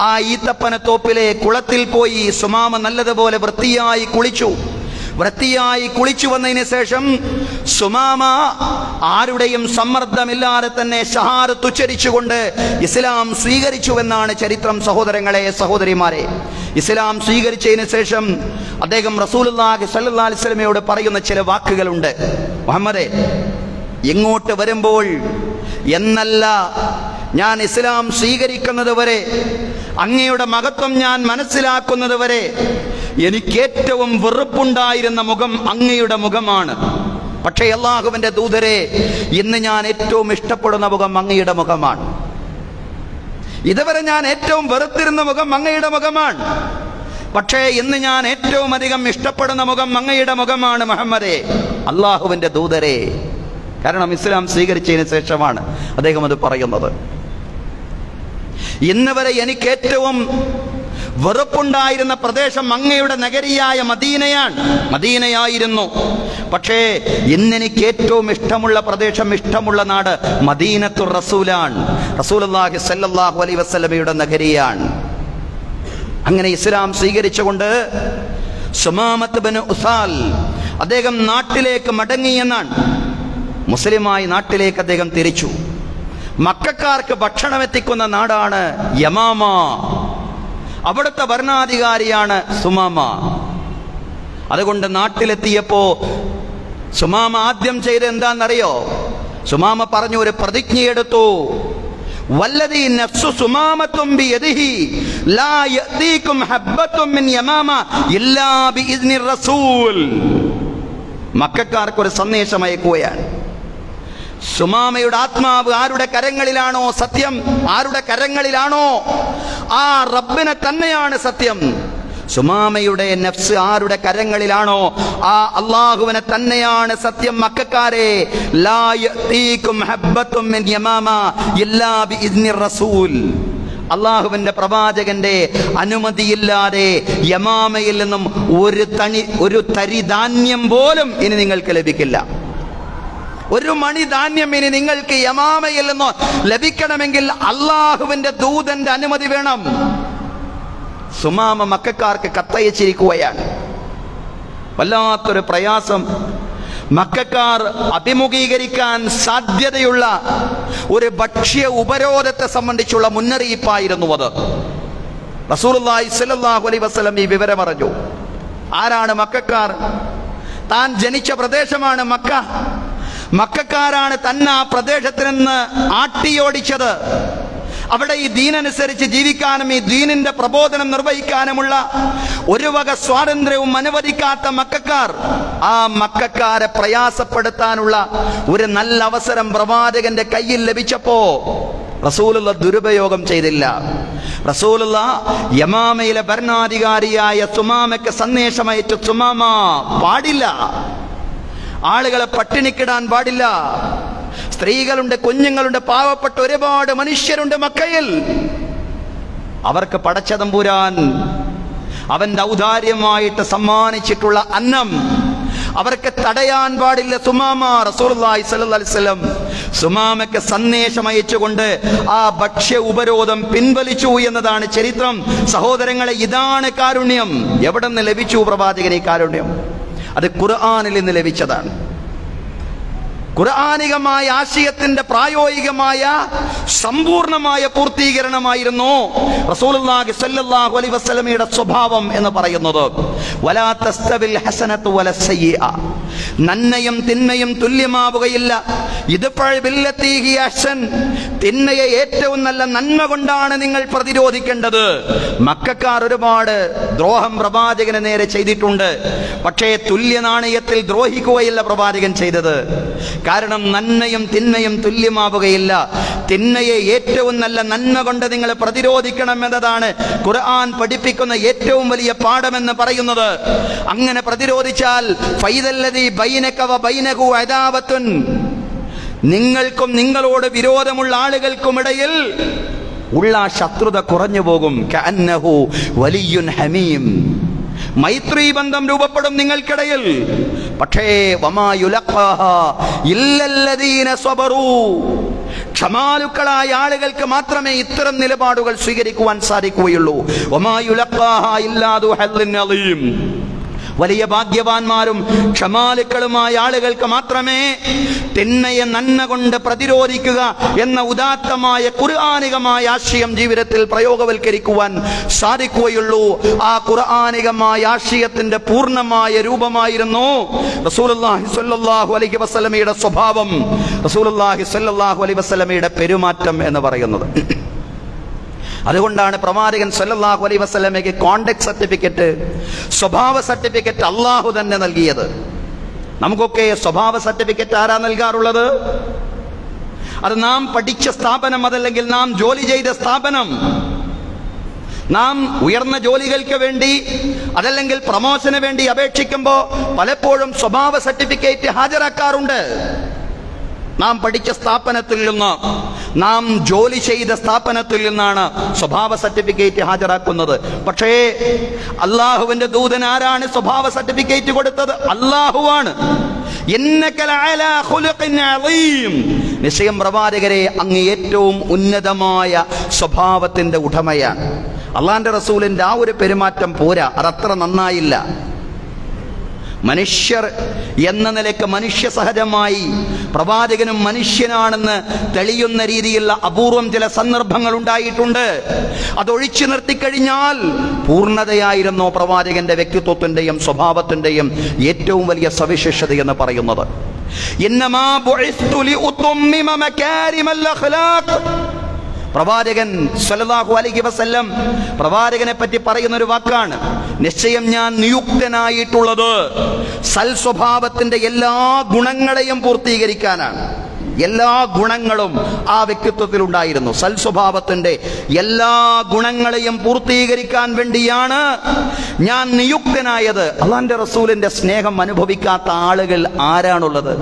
ആ ഈത്തപ്പന തോപ്പിലെ കുളത്തിൽ പോയി സുമാമ നല്ലതുപോലെ വൃത്തിയായി കുളിച്ചു. വൃത്തിയായി കുളിച്ചു വന്നതിന് ശേഷം സുമാമ ആരുടെയും സമ്മർദ്ദമില്ലാതെ തന്നെ ഷഹാരത്ത് ഉച്ചരിച്ചുകൊണ്ട് ഇസ്ലാം സ്വീകരിച്ചുവെന്നാണ് ചരിത്രം സഹോദരങ്ങളെ സഹോദരിമാരെ. ഇസ്ലാം സ്വീകരിച്ചതിന് ശേഷം അദ്ദേഹം റസൂൽ സല്ലാ അലൈഹി വസല്ലമയോട് പറയുന്ന ചില വാക്കുകളുണ്ട്. മുഹമ്മദേ ഇങ്ങോട്ട് വരുമ്പോൾ എന്നല്ല ഞാൻ ഇസ്ലാം സ്വീകരിക്കുന്നത് വരെ അങ്ങയുടെ മഹത്വം ഞാൻ മനസ്സിലാക്കുന്നത് വരെ എനിക്കേറ്റവും വെറുപ്പുണ്ടായിരുന്ന മുഖം അങ്ങയുടെ മുഖമാണ്. പക്ഷേ അള്ളാഹുവിന്റെ ദൂതരെ ഇന്ന് ഞാൻ ഏറ്റവും ഇഷ്ടപ്പെടുന്ന മുഖം അങ്ങയുടെ മുഖമാണ്. ഇതുവരെ ഞാൻ ഏറ്റവും വെറുത്തിരുന്ന മുഖം അങ്ങയുടെ മുഖമാണ്. പക്ഷേ ഇന്ന് ഞാൻ ഏറ്റവും അധികം ഇഷ്ടപ്പെടുന്ന മുഖം അങ്ങയുടെ മുഖമാണ് മുഹമ്മദേ. അള്ളാഹുവിന്റെ ദൂതരെ കാരണം ഇസ്ലാം സ്വീകരിച്ചതിന് ശേഷമാണ് അദ്ദേഹം അത് പറയുന്നത്. ഇന്ന് വരെ എനിക്ക് ഏറ്റവും വെറുപ്പുണ്ടായിരുന്ന പ്രദേശം അങ്ങയുടെ നഗരിയായ മദീനയാണ്. മദീനയായിരുന്നു. പക്ഷേ ഇന്നെനിക്ക് ഏറ്റവും ഇഷ്ടമുള്ള പ്രദേശം ഇഷ്ടമുള്ള നാട് മദീനത്തു റസൂലാണ്. റസൂലുള്ളാഹി സല്ലാഹു അലൈഹി വസല്ലമയുടെ നഗരിയാണ്. അങ്ങനെ ഇസ്ലാം സ്വീകരിച്ചുകൊണ്ട് സുമാമത്ത് ബൻ ഉസാൽ അദ്ദേഹം നാട്ടിലേക്ക് മടങ്ങിയെന്നാണ് മുസ്ലിമായി നാട്ടിലേക്ക് അദ്ദേഹം തിരിച്ചു. മക്കാർക്ക് ഭക്ഷണം എത്തിക്കുന്ന നാടാണ് യമാമ. അവിടുത്തെ ഭരണാധികാരിയാണ് സുമാമ. അതുകൊണ്ട് നാട്ടിലെത്തിയപ്പോ സുമാമ ആദ്യം ചെയ്ത് എന്താണെന്നറിയോ? സുമാമ പറഞ്ഞു ഒരു പ്രതിജ്ഞയെടുത്തു വല്ലതി നഫ്സു സുമാമത്തും ബിയദിഹി ലാ യഅതീകും ഹബ്ബത്തും മിൻ യമാമ ഇല്ലാ ബിഇദ്നി റസൂൽ. മക്കാർക്ക് ഒരു സന്ദേശം അയക്കുകയാണ്. സുമാമയുടെ ആത്മാവ് ആരുടെ കരങ്ങളിലാണോ സത്യം? ആരുടെ കരങ്ങളിലാണോ? ആ റബ്ബിനെ തന്നെയാണ് സത്യം. സുമാമയുടെ നഫ്സ് ആരുടെ കരങ്ങളിലാണോ? ആ അള്ളാഹുവിനെ തന്നെയാണ് സത്യം മക്കാരെ. അള്ളാഹുവിന്റെ പ്രവാചകന്റെ അനുമതിയില്ലാതെ യമാമയിൽ നിന്നും ഒരു തണി ഒരു തരി ധാന്യം പോലും ഇനി നിങ്ങൾക്ക് ലഭിക്കില്ല. ഒരു മണി ധാന്യം ഇനി നിങ്ങൾക്ക് യമാമയിൽ നിന്ന് ലഭിക്കണമെങ്കിൽ അള്ളാഹുവിന്റെ ദൂതന്റെ അനുമതി വേണം. സുമാമ മക്കാർക്ക് കത്തയച്ചിരിക്കുകയാണ്. വല്ലാത്തൊരു പ്രയാസം. മക്കാർ അഭിമുഖീകരിക്കാൻ സാധ്യതയുള്ള ഒരു ഭക്ഷ്യ ഉപരോധത്തെ സംബന്ധിച്ചുള്ള മുന്നറിയിപ്പായിരുന്നു അത്. അലൈഹി വസല്ലം ഈ വിവരം അറിഞ്ഞു. ആരാണ് മക്കാർ? താൻ ജനിച്ച പ്രദേശമാണ് മക്ക. മക്കാരാണ് തന്നെ ആ പ്രദേശത്ത് നിന്ന് ആട്ടിയോടിച്ചത്. അവിടെ ഈ ദീനനുസരിച്ച് ജീവിക്കാനും ഈ ദീനിന്റെ പ്രബോധനം നിർവഹിക്കാനുമുള്ള ഒരു വക സ്വാതന്ത്ര്യവും അനുവദിക്കാത്ത മക്കാർ ആ മക്കാരെ പ്രയാസപ്പെടുത്താനുള്ള ഒരു നല്ല അവസരം പ്രവാചകന്റെ കയ്യിൽ ലഭിച്ചപ്പോ റസൂലുള്ള ദുരുപയോഗം ചെയ്തില്ല. റസൂലുള്ള യമാമയിലെ ഭരണാധികാരിയായ സുമാമയ്ക്ക് സന്ദേശമയച്ചു സുമാമ പാടില്ല. ആളുകളെ പട്ടിണിക്കിടാൻ പാടില്ല. സ്ത്രീകളുണ്ട് കുഞ്ഞുങ്ങളുണ്ട് പാവപ്പെട്ട ഒരുപാട് മനുഷ്യരുണ്ട് മക്കയിൽ. അവർക്ക് പടച്ചതമ്പുരാൻ അവന്റെ ഔദാര്യമായിട്ട് സമ്മാനിച്ചിട്ടുള്ള അന്നം അവർക്ക് തടയാൻ പാടില്ല. സുമാമ അലൈഹി വസല്ലം സുമാമയ്ക്ക് സന്ദേശം അയച്ചുകൊണ്ട് ആ ഭക്ഷ്യ ഉപരോധം പിൻവലിച്ചു എന്നതാണ് ചരിത്രം. സഹോദരങ്ങളെ ഇതാണ് കാരുണ്യം. എവിടെ നിന്ന് ലഭിച്ചു പ്രവാചകൻ ഈ കാരുണ്യം? അത് ഖുർആാനിൽ നിന്ന് ലഭിച്ചതാണ്. ഖുർആാനികമായ ആശയത്തിന്റെ പ്രായോഗികമായ സമ്പൂർണമായ പൂർത്തീകരണമായിരുന്നു റസൂലുള്ളാഹി സ്വല്ലല്ലാഹു അലൈഹി വസല്ലമയുടെ സ്വഭാവം എന്ന് പറയുന്നത്. വലാ തസ്തവിൽ ഹസനത്തു വല സയ്യിഅ. നന്മയും തിന്മയും തുല്യമാവുകയില്ല. ഇത് അഹ്സൻ. തിന്മയെ ഏറ്റവും നല്ല നന്മ കൊണ്ടാണ് നിങ്ങൾ പ്രതിരോധിക്കേണ്ടത്. മക്കാർ ഒരുപാട് ദ്രോഹം പ്രവാചകന് നേരെ ചെയ്തിട്ടുണ്ട്. പക്ഷേ തുല്യ നാണയത്തിൽ ദ്രോഹിക്കുകയില്ല പ്രവാചകൻ ചെയ്തത്. കാരണം നന്മയും തിന്മയും തുല്യമാവുകയില്ല. തിന്മയെ ഏറ്റവും നല്ല നന്മ കൊണ്ട് നിങ്ങൾ പ്രതിരോധിക്കണം എന്നതാണ് ഖുർആൻ പഠിപ്പിക്കുന്ന ഏറ്റവും വലിയ പാഠമെന്ന് പറയുന്നത്. അങ്ങനെ പ്രതിരോധിച്ചാൽ നിങ്ങൾക്കും നിങ്ങളോട് വിരോധമുള്ള ആളുകൾക്കുമിടയിൽ ഉള്ള ആ ശത്രുത കുറഞ്ഞു പോകും വലിയുൻ ഹമീം. മൈത്രി ബന്ധം രൂപപ്പെടും നിങ്ങൾക്കിടയിൽ. പക്ഷേ ക്ഷമാലുക്കളായ ആളുകൾക്ക് മാത്രമേ ഇത്തരം നിലപാടുകൾ സ്വീകരിക്കുവാൻ സാധിക്കുകയുള്ളൂ. വലിയ ഭാഗ്യവാന്മാരും ക്ഷമാലുക്കളുമായ ആളുകൾക്ക് മാത്രമേ തിന്മയെ നന്മ കൊണ്ട് പ്രതിരോധിക്കുക എന്ന ഉദാത്തമായ ഖുർആാനികമായ ആശയം ജീവിതത്തിൽ പ്രയോഗവൽക്കരിക്കുവാൻ സാധിക്കുകയുള്ളൂ. ആ ഖുർആാനികമായ ആശയത്തിന്റെ പൂർണമായ രൂപമായിരുന്നു അലൈഹി സ്വഭാവം. അലൈഹി പെരുമാറ്റം എന്ന് പറയുന്നത്. അതുകൊണ്ടാണ് പ്രവാചകൻ സല്ലല്ലാഹു അലൈഹി വസല്ലമയ്ക്ക് കോണ്ടാക്ട് സർട്ടിഫിക്കറ്റ് സ്വഭാവ സർട്ടിഫിക്കറ്റ് അള്ളാഹു തന്നെ നൽകിയത്. നമുക്കൊക്കെ സ്വഭാവ സർട്ടിഫിക്കറ്റ് ആരാ നൽകാറുള്ളത്? അത് നാം പഠിച്ച സ്ഥാപനം അതല്ലെങ്കിൽ നാം ജോലി ചെയ്ത സ്ഥാപനം. നാം ഉയർന്ന ജോലികൾക്ക് വേണ്ടി അതല്ലെങ്കിൽ പ്രമോഷന് വേണ്ടി അപേക്ഷിക്കുമ്പോൾ പലപ്പോഴും സ്വഭാവ സർട്ടിഫിക്കറ്റ് ഹാജരാക്കാറുണ്ട്. നാം പഠിച്ച സ്ഥാപനത്തിൽ നിന്ന് നാം ജോലി ചെയ്ത സ്ഥാപനത്തിൽ നിന്നാണ് സ്വഭാവ സർട്ടിഫിക്കറ്റ് ഹാജരാക്കുന്നത്. പക്ഷേ അള്ളാഹുവിന്റെ ദൂതൻ ആരാണ് സ്വഭാവ സർട്ടിഫിക്കറ്റ് കൊടുത്തത്? അള്ളാഹുവാണ്. നിശ്ചയം പ്രവാചകരെ അങ്ങ് ഏറ്റവും ഉന്നതമായ സ്വഭാവത്തിന്റെ ഉടമയാണ്. അള്ളാന്റെ റസൂലിന്റെ ആ ഒരു പെരുമാറ്റം പോരാ. അതത്ര നന്നായില്ല. മനുഷ്യർ എന്ന നിലയ്ക്ക് മനുഷ്യ സഹജമായി പ്രവാചകനും മനുഷ്യനാണെന്ന് തെളിയുന്ന രീതിയിലുള്ള അപൂർവം ചില സന്ദർഭങ്ങൾ ഉണ്ടായിട്ടുണ്ട്. അതൊഴിച്ചു നിർത്തിക്കഴിഞ്ഞാൽ പൂർണതയായിരുന്നു പ്രവാചകന്റെ വ്യക്തിത്വത്തിന്റെയും സ്വഭാവത്തിന്റെയും ഏറ്റവും വലിയ സവിശേഷത എന്ന് പറയുന്നത്. പ്രവാചകൻ സല്ലല്ലാഹു അലൈഹി വസല്ലം പ്രവാചകനെ പറ്റി പറയുന്ന ഒരു വാക്കാണ്. നിശ്ചയം ഞാൻ നിയുക്തനായിട്ടുള്ളത് സൽ സ്വഭാവത്തിന്റെ എല്ലാ ഗുണങ്ങളെയും പൂർത്തീകരിക്കാനാണ്. എല്ലാ ഗുണങ്ങളും ആ വ്യക്തിത്വത്തിൽ ഉണ്ടായിരുന്നു. സൽ സ്വഭാവത്തിന്റെ എല്ലാ ഗുണങ്ങളെയും പൂർത്തീകരിക്കാൻ വേണ്ടിയാണ് ഞാൻ നിയുക്തനായത്. അള്ളാന്റെ റസൂലിന്റെ സ്നേഹം അനുഭവിക്കാത്ത ആളുകൾ ആരാണുള്ളത്?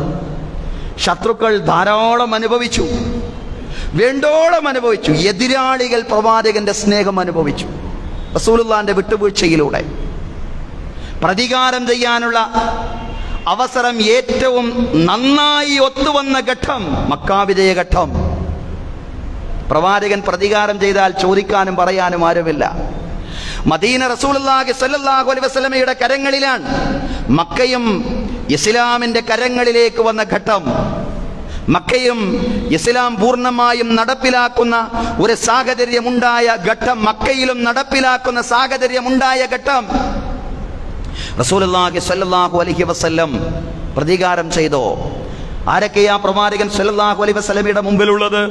ശത്രുക്കൾ ധാരാളം അനുഭവിച്ചു. വേണ്ടോളം അനുഭവിച്ചു. എതിരാളികൾ പ്രവാചകന്റെ സ്നേഹം അനുഭവിച്ചു. റസൂലുള്ളാന്റെ വിട്ടുവീഴ്ചയിലൂടെ. പ്രതികാരം ചെയ്യാനുള്ള അവസരം ഏറ്റവും നന്നായി ഒത്തുവന്ന ഘട്ടം മക്കാവിജയ ഘട്ടം. പ്രവാചകൻ പ്രതികാരം ചെയ്താൽ ചോദിക്കാനും പറയാനും ആരുമില്ല. മദീന റസൂലുള്ളാഹി സ്വല്ലല്ലാഹു അലൈഹി വസല്ലമയുടെ കരങ്ങളിലാണ് മക്കയും ഇസ്ലാമിന്റെ കരങ്ങളിലേക്ക് വന്ന ഘട്ടം. മക്കയും ഇസ്ലാം പൂർണമായും നടപ്പിലാക്കുന്ന ഒരു സാഹചര്യമുണ്ടായ ഘട്ടം മക്കയിലും നടപ്പിലാക്കുന്ന സാഹചര്യമുണ്ടായ ഘട്ടം. റസൂലുള്ളാഹി സല്ലാഹു അലൈഹി വസല്ലം പ്രതികാരം ചെയ്തോ? ആരൊക്കെയാ പ്രവാചകൻ സല്ലാഹു അലൈഹി വസല്ലമയുടെ മുമ്പിലുള്ളത്?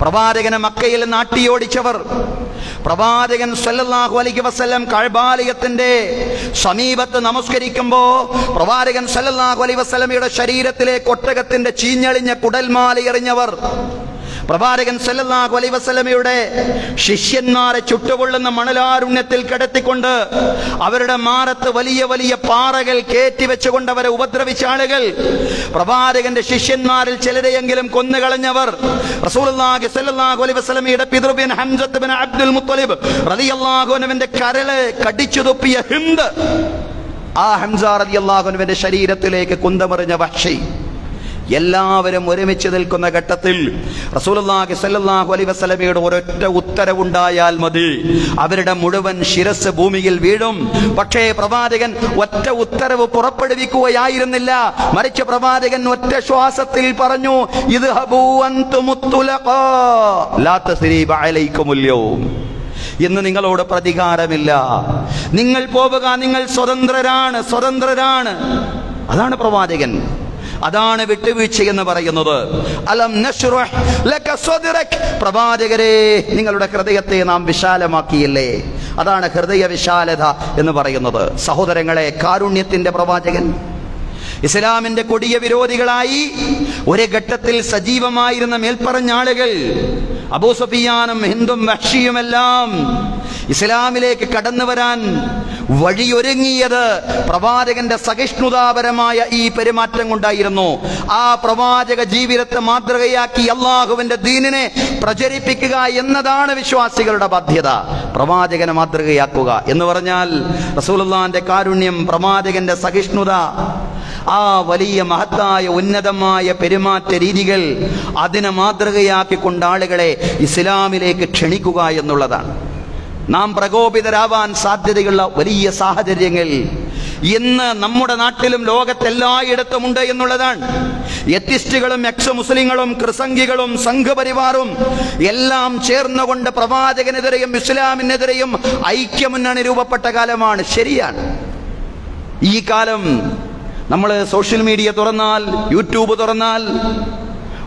പ്രവാചകനെ മക്കയിൽ നാട്ടിയോടിച്ചവർ പ്രവാചകൻ സല്ലല്ലാഹു അലൈഹി വസല്ലം കഴബാലയത്തിന്റെ സമീപത്ത് നമസ്കരിക്കുമ്പോൾ പ്രവാചകൻ സല്ലല്ലാഹു അലൈഹി വസല്ലമയുടെ ശരീരത്തിലെ കൊട്ടകത്തിന്റെ ചീഞ്ഞളിഞ്ഞ കുടൽമാല എറിഞ്ഞവർ പ്രവാചകൻ സല്ലല്ലാഹു അലൈഹി വസല്ലമയുടെ ശിഷ്യന്മാരെ ചുട്ടുകൊള്ളുന്ന മണലാരുണ്യത്തിൽ കിടത്തിക്കൊണ്ട് അവരുടെ മാറത്ത് വലിയ വലിയ പാറകൾ കയറ്റി വെച്ചുകൊണ്ട് അവരെ ഉപദ്രവിച്ച ആളുകൾ. പ്രവാചകന്റെ ശിഷ്യന്മാരിൽ ചിലരെയെങ്കിലും കൊന്നുകളഞ്ഞവർ. റസൂലുള്ളാഹി സല്ലല്ലാഹു അലൈഹി വസല്ലമയുടെ പിതൃബിൻ ഹംസത്ത് ബിൻ അബ്ദുൽ മുത്തലിബ് റളിയല്ലാഹു അൻഹുവിന്റെ കരളെ കടിച്ചു തുപ്പിയ ഹിന്ദ് ആ ഹംസ റളിയല്ലാഹു അൻഹുവിന്റെ ശരീരത്തിലേക്ക് കുന്തമറിഞ്ഞ വഹ്ഷി. എല്ലാവരും ഒരുമിച്ച് നിൽക്കുന്ന ഘട്ടത്തിൽ ഒരൊറ്റ ഉത്തരവുണ്ടായാൽ മതി. അവരുടെ മുഴുവൻ ശിരസ് ഭൂമിയിൽ വീഴും. പക്ഷേ പ്രവാചകൻ ഒറ്റ ഉത്തരവ് പുറപ്പെടുവിക്കുകയായിരുന്നില്ല. മറിച്ച് പ്രവാചകൻ ഒറ്റ ശ്വാസത്തിൽ പറഞ്ഞു ഇത് ഇന്ന് നിങ്ങളോട് പ്രതികാരമില്ല. നിങ്ങൾ പോവുക നിങ്ങൾ സ്വതന്ത്രരാണ് സ്വതന്ത്രരാണ്. അതാണ് പ്രവാചകൻ. അതാണ് വിട്ടുവീഴ്ച എന്ന് പറയുന്നത്. അലം പ്രവാചകരെ നിങ്ങളുടെ ഹൃദയത്തെ നാം വിശാലമാക്കിയില്ലേ? അതാണ് ഹൃദയ വിശാലത എന്ന് പറയുന്നത്. സഹോദരങ്ങളെ കാരുണ്യത്തിന്റെ പ്രവാചകൻ. ഇസ്ലാമിന്റെ കൊടിയ വിരോധികളായി ഒരു ഘട്ടത്തിൽ സജീവമായിരുന്ന മേൽപ്പറഞ്ഞ ആളുകൾ അബൂസഫിയാനും ഹിന്ദും വഷിയുമെല്ലാം ഇസ്ലാമിലേക്ക് കടന്നു വരാൻ വഴിയൊരുങ്ങിയത് പ്രവാചകന്റെ സഹിഷ്ണുതാപരമായ ഈ പെരുമാറ്റം കൊണ്ടായിരുന്നു. ആ പ്രവാചക ജീവിതത്തെ മാതൃകയാക്കി അള്ളാഹുവിന്റെ ദീനിനെ പ്രചരിപ്പിക്കുക എന്നതാണ് വിശ്വാസികളുടെ ബാധ്യത. പ്രവാചകനെ മാതൃകയാക്കുക എന്ന് പറഞ്ഞാൽ റസൂലുള്ളാന്റെ കാരുണ്യം പ്രവാചകന്റെ സഹിഷ്ണുത ആ വലിയ മഹത്തായ ഉന്നതമായ പെരുമാറ്റ രീതികൾ അതിനെ മാതൃകയാക്കിക്കൊണ്ട് ആളുകളെ ഇസ്ലാമിലേക്ക് ക്ഷണിക്കുക എന്നുള്ളതാണ്. നാം പ്രകോപിതരാവാൻ സാധ്യതയുള്ള വലിയ സാഹചര്യങ്ങൾ ഇന്ന് നമ്മുടെ നാട്ടിലും ലോകത്തെല്ലായിടത്തും ഉണ്ട് എന്നുള്ളതാണ്. എത്തിസ്റ്റുകളും എക്സ് മുസ്ലിങ്ങളും ക്രിസംഗികളും സംഘപരിവാറും എല്ലാം ചേർന്നുകൊണ്ട് പ്രവാചകനെതിരെയും ഇസ്ലാമിനെതിരെയും ഐക്യമുന്നണി രൂപപ്പെട്ട കാലമാണ് ശരിയാണ്. ഈ കാലം നമ്മൾ സോഷ്യൽ മീഡിയ തുറന്നാൽ യൂട്യൂബ് തുറന്നാൽ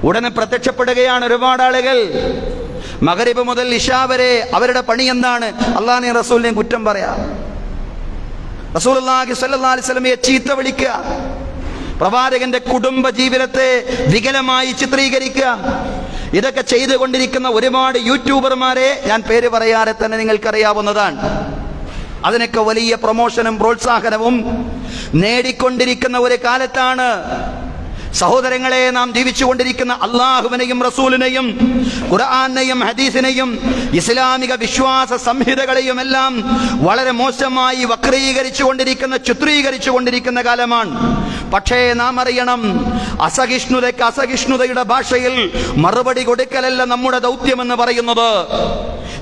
ഉടനെ പ്രത്യക്ഷപ്പെടുകയാണ് ഒരുപാട് ആളുകൾ. മകരിബ് മുതൽ ഇഷാ വരെ അവരുടെ പണി എന്താണ്? അള്ളാഹിനെ റസൂലിനെ കുറ്റം പറയാം. റസൂൽ സ്വലമയെ ചീത്ത വിളിക്കുക. പ്രവാചകന്റെ കുടുംബ ജീവിതത്തെ വികലമായി ചിത്രീകരിക്കുക. ഇതൊക്കെ ചെയ്തുകൊണ്ടിരിക്കുന്ന ഒരുപാട് യൂട്യൂബർമാരെ ഞാൻ പേര് പറയാതെ തന്നെ നിങ്ങൾക്കറിയാവുന്നതാണ്. അതിനൊക്കെ വലിയ പ്രൊമോഷനും പ്രോത്സാഹനവും നേടിക്കൊണ്ടിരിക്കുന്ന ഒരു കാലത്താണ് സഹോദരങ്ങളെ നാം ജീവിച്ചുകൊണ്ടിരിക്കുന്ന അള്ളാഹുവിനെയും റസൂലിനെയും ഖുർആാനെയും ഹദീസിനെയും ഇസ്ലാമിക വിശ്വാസ സംഹിതകളെയും എല്ലാം വളരെ മോശമായി വക്രീകരിച്ചു കൊണ്ടിരിക്കുന്ന ചിത്രീകരിച്ചു കൊണ്ടിരിക്കുന്ന കാലമാണ്. പക്ഷേ നാം അറിയണം അസഹിഷ്ണുതയ്ക്ക് അസഹിഷ്ണുതയുടെ ഭാഷയിൽ മറുപടി കൊടുക്കലല്ല നമ്മുടെ ദൗത്യമെന്ന് പറയുന്നത്.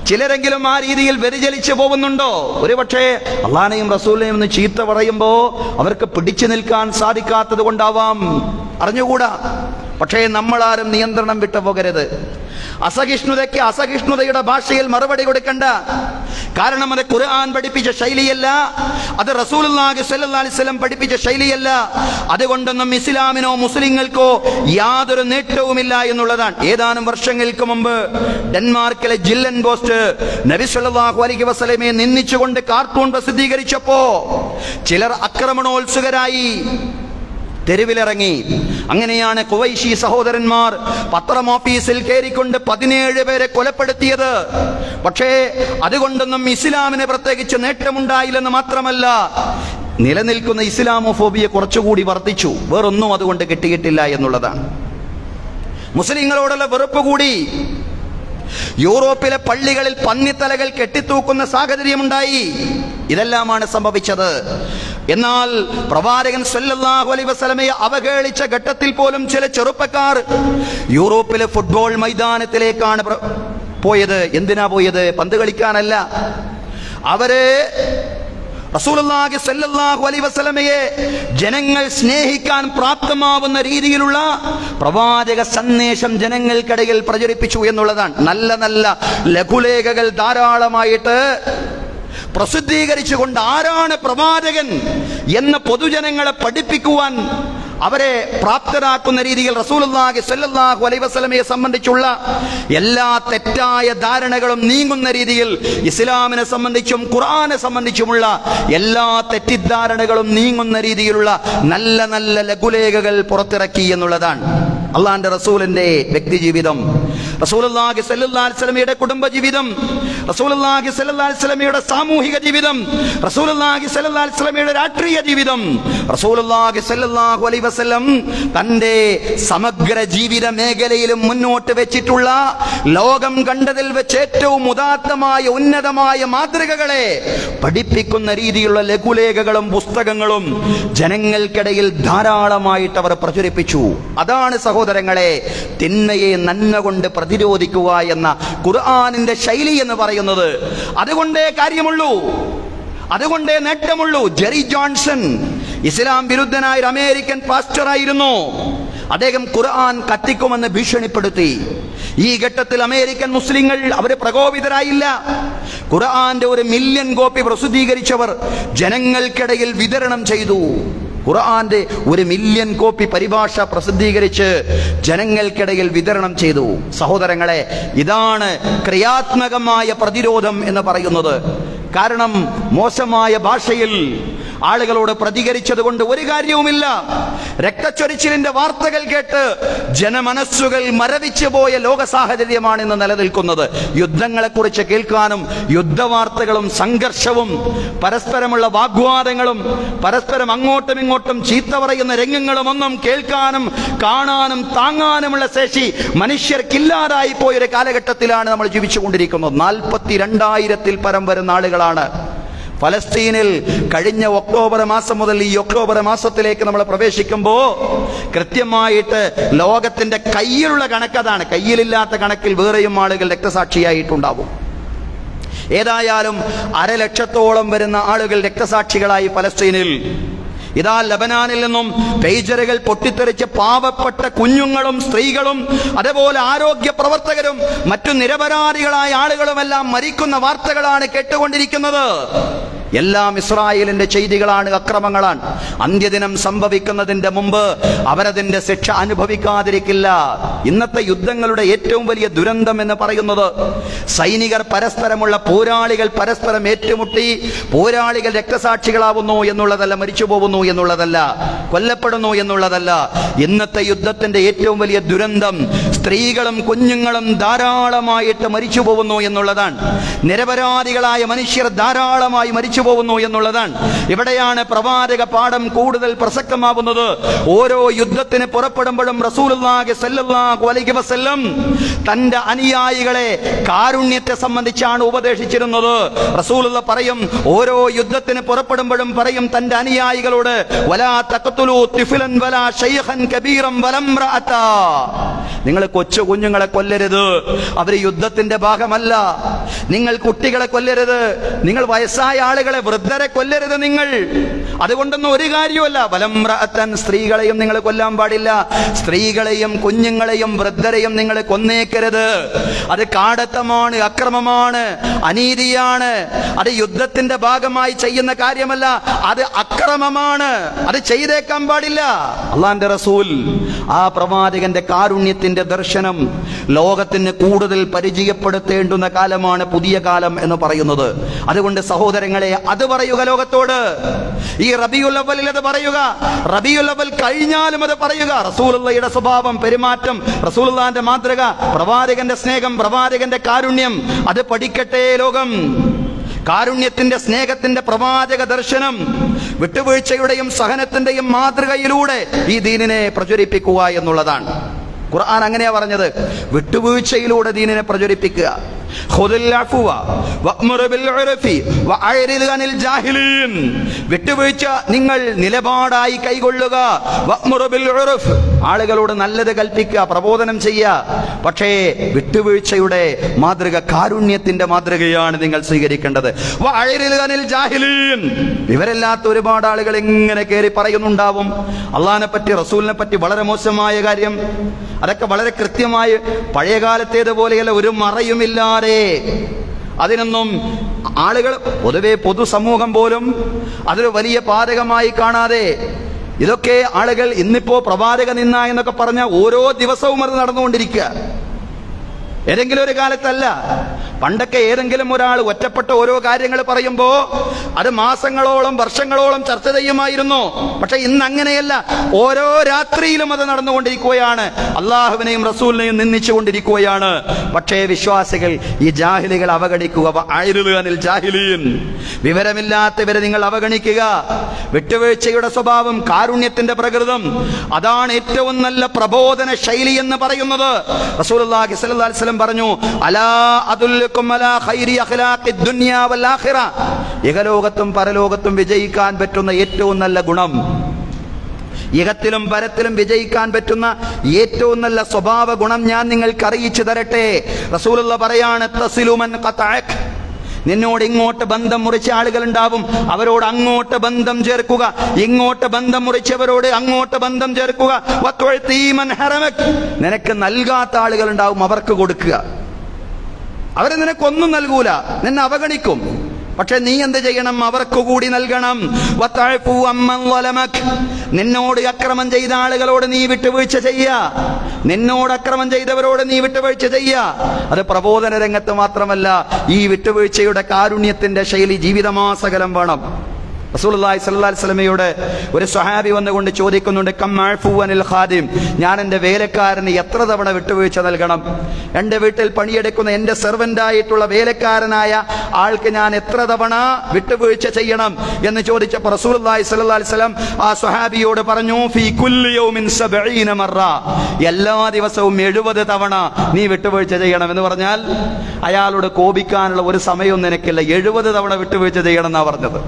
ചിലരെങ്കിലും ആ രീതിയിൽ വ്യതിചലിച്ചു പോകുന്നുണ്ടോ? ഒരുപക്ഷെ അള്ളാനെയും റസൂലിനെയും ചീത്ത പറയുമ്പോൾ അവർക്ക് പിടിച്ചു നിൽക്കാൻ സാധിക്കാത്തത് കൊണ്ടാവാം. അറിഞ്ഞുകൂടാ. പക്ഷേ നമ്മളാരും നിയന്ത്രണം വിട്ടു പോകരുത്. അസഹിഷ്ണുതയ്ക്ക് അസഹിഷ്ണുതയുടെ ഭാഷയിൽ മറുപടി കൊടുക്കണ്ട. കാരണം അത് ഖുർആൻ പഠിപ്പിച്ച ശൈലിയല്ല. അത് അലൈഹി വസല്ലം പഠിപ്പിച്ച ശൈലിയല്ല. അതുകൊണ്ടൊന്നും ഇസ്ലാമിനോ മുസ്ലിങ്ങൾക്കോ യാതൊരു നേട്ടവുമില്ല എന്നുള്ളതാണ്. ഏതാനും വർഷങ്ങൾക്ക് മുമ്പ് ഡെൻമാർക്കിലെ ജില്ലൻ പോസ്റ്റ് നബി സല്ലല്ലാഹു അലൈഹി വസല്ലമയെ നിന്ദിച്ചുകൊണ്ട് കാർട്ടൂൺ പ്രസിദ്ധീകരിച്ചപ്പോ ചിലർ ആക്രമണോത്സുകരായി തെരുവിലിറങ്ങി. അങ്ങനെയാണ് കുവൈശി സഹോദരന്മാർ പത്രം ഓഫീസിൽ കയറിക്കൊണ്ട് പതിനേഴ് പേരെ കൊലപ്പെടുത്തിയത്. പക്ഷേ അതുകൊണ്ടൊന്നും ഇസ്ലാമിന് പ്രത്യേകിച്ച് നേട്ടമുണ്ടായില്ലെന്ന് മാത്രമല്ല നിലനിൽക്കുന്ന ഇസ്ലാമോഫോബിയ കുറച്ചുകൂടി വർദ്ധിച്ചു. വേറൊന്നും അതുകൊണ്ട് കിട്ടിയിട്ടില്ല എന്നുള്ളതാണ്. മുസ്ലിങ്ങളോടുള്ള വെറുപ്പ് കൂടി യൂറോപ്പിലെ പള്ളികളിൽ പന്നിത്തലകൾ കെട്ടിത്തൂക്കുന്ന സാഹചര്യമുണ്ടായി. ഇതെല്ലാമാണ് സംഭവിച്ചത്. എന്നാൽ പ്രവാചകൻ സല്ലല്ലാഹു അലൈഹി വസല്ലമയെ അവഹേളിച്ച ഘട്ടത്തിൽ പോലും ചില ചെറുപ്പക്കാർ യൂറോപ്പിലെ ഫുട്ബോൾ മൈതാനത്തിലേക്കാണ് പോയത്. എന്തിനാ പോയത്? പന്ത് കളിക്കാനല്ല. അവർ സല്ലല്ലാഹു അലൈഹി വസല്ലമയെ ജനങ്ങൾ സ്നേഹിക്കാൻ പ്രാപ്തമാവുന്ന രീതിയിലുള്ള പ്രവാചക സന്ദേശം ജനങ്ങൾക്കിടയിൽ പ്രചരിപ്പിച്ചു എന്നുള്ളതാണ്. നല്ല നല്ല ലഘുലേഖകൾ ധാരാളമായിട്ട് പ്രസിദ്ധീകരിച്ചുകൊണ്ട് ആരാണ് പ്രവാചകൻ എന്ന് പൊതുജനങ്ങളെ പഠിപ്പിക്കുവാൻ അവരെ പ്രാപ്തരാക്കുന്ന രീതിയിൽ റസൂലുള്ളാഹി സ്വല്ലല്ലാഹു അലൈഹി വസല്ലമയെ സംബന്ധിച്ചുള്ള എല്ലാ തെറ്റായ ധാരണകളും നീങ്ങുന്ന രീതിയിൽ ഇസ്ലാമിനെ സംബന്ധിച്ചും ഖുർആനെ സംബന്ധിച്ചുമുള്ള എല്ലാ തെറ്റിദ്ധാരണകളും നീങ്ങുന്ന രീതിയിലുള്ള നല്ല നല്ല ലഘുലേഖകൾ പുറത്തിറക്കി എന്നുള്ളതാണ്. അള്ളാന്റെ റസൂലിന്റെ വ്യക്തിജീവിതം വസല്ലമയുടെ കുടുംബ ജീവിതം. റസൂലുള്ളാഹി സ്വല്ലല്ലാഹി അലൈഹി വസല്ലമയുടെ സാമൂഹിക ജീവിതം. അലൈഹി വസല്ലമയുടെ രാഷ്ട്രീയ ജീവിതം. റസൂലുള്ളാഹി സ്വല്ലല്ലാഹു അലൈഹി വസല്ലം തന്റെ സമഗ്ര ജീവിത മേഖലയിലും മുന്നോട്ട് വെച്ചിട്ടുള്ള ലോകം കണ്ടതിൽ വെച്ച് ഏറ്റവും ഉദാത്തമായ ഉന്നതമായ മാതൃകകളെ പഠിപ്പിക്കുന്ന രീതിയിലുള്ള ലഘുലേഖകളും പുസ്തകങ്ങളും ജനങ്ങൾക്കിടയിൽ ധാരാളമായിട്ട് അവർ പ്രചരിപ്പിച്ചു. അതാണ് സഹോദരങ്ങളെ തിന്മയെ നന്മ കൊണ്ട് പ്രതിരോധിക്കുക എന്ന ഖുർആാനിന്റെ ശൈലി എന്ന് പറയുന്നത് അതുകൊണ്ടേ കാര്യമുള്ളൂ. അതുകൊണ്ടേ നേട്ടമുള്ളൂ. ജെറി ജോൺസൺ ഇസ്ലാം വിരുദ്ധനായ ഒരു അമേരിക്കൻ പാസ്റ്ററായിരുന്നു. അദ്ദേഹം ഖുർആൻ കത്തിക്കുമെന്ന് ഭീഷണിപ്പെടുത്തി. ഈ ഘട്ടത്തിൽ അമേരിക്കൻ മുസ്ലിങ്ങൾ അവർ പ്രകോപിതരായില്ല. ഖുർആന്റെ ഒരു മില്യൺ കോപ്പി പ്രസിദ്ധീകരിച്ചവർ ജനങ്ങൾക്കിടയിൽ വിതരണം ചെയ്തു. ഖുർആന്റെ ഒരു മില്യൺ കോപ്പി പരിഭാഷ പ്രസിദ്ധീകരിച്ച് ജനങ്ങൾക്കിടയിൽ വിതരണം ചെയ്തു. സഹോദരങ്ങളെ ഇതാണ് ക്രിയാത്മകമായ പ്രതിരോധം എന്ന് പറയുന്നത്. കാരണം മോശമായ ഭാഷയിൽ ആളുകളോട് പ്രതികരിച്ചത് കൊണ്ട് ഒരു കാര്യവുമില്ല. രക്തച്ചൊരിച്ചിലിന്റെ വാർത്തകൾ കേട്ട് ജനമനസ്സുകൾ മരവിച്ചു പോയ ലോക സാഹചര്യമാണ് ഇന്ന് നിലനിൽക്കുന്നത്. യുദ്ധങ്ങളെക്കുറിച്ച് കേൾക്കാനും യുദ്ധവാർത്തകളും സംഘർഷവും പരസ്പരമുള്ള വാഗ്വാദങ്ങളും പരസ്പരം അങ്ങോട്ടും ഇങ്ങോട്ടും ചീത്ത പറയുന്ന രംഗങ്ങളും ഒന്നും കേൾക്കാനും കാണാനും താങ്ങാനുമുള്ള ശേഷി മനുഷ്യർക്കില്ലാതായി പോയൊരു കാലഘട്ടത്തിലാണ് നമ്മൾ ജീവിച്ചുകൊണ്ടിരിക്കുന്നത്. നാൽപ്പത്തി രണ്ടായിരത്തിൽ പരം വരുന്ന ആളുകളാണ്. ഫലസ്തീനിൽ കഴിഞ്ഞ ഒക്ടോബർ മാസം മുതൽ ഈ ഒക്ടോബർ മാസത്തിലേക്ക് നമ്മൾ പ്രവേശിക്കുമ്പോൾ കൃത്യമായിട്ട് ലോകത്തിന്റെ കയ്യിലുള്ള കണക്കതാണ് കയ്യിലില്ലാത്ത കണക്കിൽ വേറെയും ആളുകൾ രക്തസാക്ഷിയായിട്ടുണ്ടാവും. ഏതായാലും അരലക്ഷത്തോളം വരുന്ന ആളുകൾ രക്തസാക്ഷികളായി ഫലസ്തീനിൽ. ഇതാ ലബനാനിൽ നിന്നും പേജറുകൾ പൊട്ടിത്തെറിച്ച് പാവപ്പെട്ട കുഞ്ഞുങ്ങളും സ്ത്രീകളും അതേപോലെ ആരോഗ്യ പ്രവർത്തകരും മറ്റു നിരപരാധികളായ ആളുകളുമെല്ലാം മരിക്കുന്ന വാർത്തകളാണ് കേട്ടുകൊണ്ടിരിക്കുന്നത്. എല്ലാം ഇസ്രായേലിന്റെ ചെയ്തികളാണ് അക്രമങ്ങളാണ്. അന്ത്യദിനം സംഭവിക്കുന്നതിന്റെ മുമ്പ് അവരതിന്റെ ശിക്ഷ അനുഭവിക്കാതിരിക്കില്ല. ഇന്നത്തെ യുദ്ധങ്ങളുടെ ഏറ്റവും വലിയ ദുരന്തം എന്ന് പറയുന്നത് സൈനികർ പരസ്പരമുള്ള പോരാളികൾ പരസ്പരം ഏറ്റുമുട്ടി പോരാളികൾ രക്തസാക്ഷികളാവുന്നു എന്നുള്ളതല്ല മരിച്ചു പോകുന്നു എന്നുള്ളതല്ല കൊല്ലപ്പെടുന്നു എന്നുള്ളതല്ല. ഇന്നത്തെ യുദ്ധത്തിന്റെ ഏറ്റവും വലിയ ദുരന്തം സ്ത്രീകളും കുഞ്ഞുങ്ങളും ധാരാളമായിട്ട് മരിച്ചു പോകുന്നു എന്നുള്ളതാണ്. നിരപരാധികളായ മനുഷ്യർ ധാരാളമായി മരിച്ചു പോകുന്നു എന്നുള്ളതാണ്. ഇവിടെയാണ് പ്രവാചക പാഠം കൂടുതൽ പ്രസക്തമാവുന്നത് ഓരോ യുദ്ധത്തിന് പുറപ്പെടുമ്പോഴും റസൂലുള്ളാഹി സല്ലല്ലാഹു അലൈഹി വസല്ലം തന്റെ അനുയായികളെ കാരുണ്യത്തെ സംബന്ധിച്ചാണ് ഉപദേശിച്ചിരുന്നത്. റസൂലുള്ള പറയും ഓരോ യുദ്ധത്തിന് പുറപ്പെടുമ്പോഴും പറയും തന്റെ അനുയായികളോട് വലാ വലാ നിങ്ങൾ കൊച്ചു കുഞ്ഞുങ്ങളെ കൊല്ലരുത്. അവർ യുദ്ധത്തിന്റെ ഭാഗമല്ല. നിങ്ങൾ കുട്ടികളെ കൊല്ലരുത്. നിങ്ങൾ വയസ്സായ ആളുകളെ വൃദ്ധരെ കൊല്ലരുത് നിങ്ങൾ. അതുകൊണ്ടൊന്നും ഒരു കാര്യമല്ല വലംറഅത്തൻ സ്ത്രീകളെയും നിങ്ങൾ കൊല്ലാൻ പാടില്ല. സ്ത്രീകളെയും കുഞ്ഞുങ്ങളെയും വൃദ്ധരെയും നിങ്ങൾ കൊന്നേക്കരുത്. അത് കാടത്തമാണ് അക്രമമാണ് അനീതിയാണ്. അത് യുദ്ധത്തിന്റെ ഭാഗമായി ചെയ്യുന്ന കാര്യമല്ല. അത് അക്രമമാണ്. അത് ചെയ്തേക്കാൻ പാടില്ല. അള്ളാന്റെ റസൂൽ ആ പ്രവാചകന്റെ കാരുണ്യത്തിന്റെ ദർശനം ലോകത്തിന് കൂടുതൽ പരിചയപ്പെടുത്തേണ്ടുന്ന കാലമാണ് പുതിയ കാലം എന്ന് പറയുന്നത്. അതുകൊണ്ട് സഹോദരങ്ങളെ അത് പറയുക ലോകത്തോട്. ഈ റബിയുൽ അവലിൽ അത് പറയുക. റബിയുൽ അവൽ കഴിഞ്ഞാലും അത് പറയുക. റസൂലുള്ളയുടെ സ്വഭാവം പെരുമാറ്റം റസൂലുള്ളാന്റെ മാതൃക പ്രവാചകന്റെ സ്നേഹം പ്രവാചകന്റെ കാരുണ്യം അത് പഠിക്കട്ടെ ലോകം. കാരുണ്യത്തിന്റെ സ്നേഹത്തിന്റെ പ്രവാചക ദർശനം വിട്ടുവീഴ്ചയുടെയും സഹനത്തിന്റെയും മാതൃകയിലൂടെ ഈ ദീനിനെ പ്രചരിപ്പിക്കുക എന്നുള്ളതാണ്. ഖുർആൻ അങ്ങനെയാ പറഞ്ഞത്. വിട്ടുവീഴ്ചയിലൂടെ ദീനിനെ പ്രചരിപ്പിക്കുക. വിട്ടുവീഴ്ച നിങ്ങൾ നിലപാടായി കൈകൊള്ളുക. ആളുകളോട് നല്ലത് കൽപ്പിക്കുക പ്രബോധനം ചെയ്യുക. പക്ഷേ വിട്ടുവീഴ്ചയുടെ മാതൃക കാരുണ്യത്തിന്റെ മാതൃകയാണ് നിങ്ങൾ സ്വീകരിക്കേണ്ടത്. വിവരല്ലാത്ത ഒരുപാട് ആളുകൾ ഇങ്ങനെ കയറി പറയുന്നുണ്ടാവും. അള്ളഹാനെ പറ്റി റസൂലിനെ പറ്റി വളരെ മോശമായ കാര്യം. അതൊക്കെ വളരെ കൃത്യമായി പഴയകാലത്തേതുപോലെയല്ല ഒരു മറയുമില്ലാതെ അതിനൊന്നും ആളുകൾ പൊതുവെ പൊതുസമൂഹം പോലും അതൊരു വലിയ പാതകമായി കാണാതെ ഇതൊക്കെ ആളുകൾ ഇന്നിപ്പോ പ്രവാചക നിന്ന എന്നൊക്കെ പറഞ്ഞ ഓരോ ദിവസവും അത് നടന്നുകൊണ്ടിരിക്കുക. ഏതെങ്കിലും ഒരു കാലത്തല്ല പണ്ടൊക്കെ ഏതെങ്കിലും ഒരാൾ ഒറ്റപ്പെട്ട ഓരോ കാര്യങ്ങൾ പറയുമ്പോ അത് മാസങ്ങളോളം വർഷങ്ങളോളം ചർച്ച ചെയ്യുമായിരുന്നു. പക്ഷെ ഇന്ന് അങ്ങനെയല്ല ഓരോ രാത്രിയിലും അത് നടന്നുകൊണ്ടിരിക്കുകയാണ്. അള്ളാഹുവിനെയും റസൂലിനെയും നിന്ദിച്ചുകൊണ്ടിരിക്കുകയാണ്. പക്ഷേ വിശ്വാസികൾ ഈ ജാഹിലികൾ അവഗണിക്കുക ജാഹിലീൻ. വിവരമില്ലാത്തവരെ നിങ്ങൾ അവഗണിക്കുക. വിട്ടുവീഴ്ചയുടെ സ്വഭാവം കാരുണ്യത്തിന്റെ പ്രകൃതം. അതാണ് ഏറ്റവും നല്ല പ്രബോധന ശൈലി എന്ന് പറയുന്നത്. വസല്ലം പറഞ്ഞു അലാ അദുല്ലുക്കും ഇഹലോകത്തും പരലോകത്തും വിജയിക്കാൻ പറ്റുന്ന ഏറ്റവും നല്ല ഗുണം. ഇഹത്തിലും പരത്തിലും വിജയിക്കാൻ പറ്റുന്ന ഏറ്റവും നല്ല സ്വഭാവ ഗുണം ഞാൻ നിങ്ങൾക്ക് അറിയിച്ചു തരട്ടെ. റസൂലുള്ള പറയാണ് തസിലുമൻ ഖതഅക്. നിന്നോട് ഇങ്ങോട്ട് ബന്ധം മുറിച്ച ആളുകൾ ഉണ്ടാവും. അവരോട് അങ്ങോട്ട് ബന്ധം ചേർക്കുക. ഇങ്ങോട്ട് ബന്ധം മുറിച്ചവരോട് അങ്ങോട്ട് ബന്ധം ചേർക്കുക. നിനക്ക് നൽകാത്ത ആളുകൾ ഉണ്ടാവും അവർക്ക് കൊടുക്കുക. അവരെ നിനക്കൊന്നും നൽകൂല. നിന്നെ അവഗണിക്കും. പക്ഷെ നീ എന്ത് ചെയ്യണം? അവർക്ക് കൂടി നൽകണം. നിന്നോട് അക്രമം ചെയ്ത ആളുകളോട് നീ വിട്ടുവീഴ്ച ചെയ്യ. നിന്നോട് അക്രമം ചെയ്തവരോട് നീ വിട്ടുവീഴ്ച ചെയ്യ. അത് പ്രബോധന രംഗത്ത് മാത്രമല്ല ഈ വിട്ടുവീഴ്ചയുടെ കാരുണ്യത്തിന്റെ ശൈലി ജീവിതമാസകലം വേണം. അലൈഹി വസല്ലമയോട് ഒരു സ്വഹാബി വന്നുകൊണ്ട് ചോദിക്കുന്നുണ്ട് കമ്മാഫു അനിൽ ഖാദിം? ഞാൻ എന്റെ വേലക്കാരന് എത്ര തവണ വിട്ടുവീഴ്ച നൽകണം? എന്റെ വീട്ടിൽ പണിയെടുക്കുന്ന എന്റെ സെർവന്റായിട്ടുള്ള വേലക്കാരനായ ആൾക്ക് ഞാൻ എത്ര തവണ വിട്ടുവീഴ്ച ചെയ്യണം? എന്ന് ചോദിച്ചപ്പോൾ സ്വല്ലല്ലാഹി അലൈഹി വസല്ലം ആ സ്വഹാബിയോട് പറഞ്ഞു ഫീ മറ. എല്ലാ ദിവസവും എഴുപത് തവണ നീ വിട്ടുവീഴ്ച ചെയ്യണം എന്ന് പറഞ്ഞാൽ അയാളോട് കോപിക്കാനുള്ള ഒരു സമയവും നിനക്കില്ല. എഴുപത് തവണ വിട്ടുവീഴ്ച ചെയ്യണം എന്നാ പറഞ്ഞത്.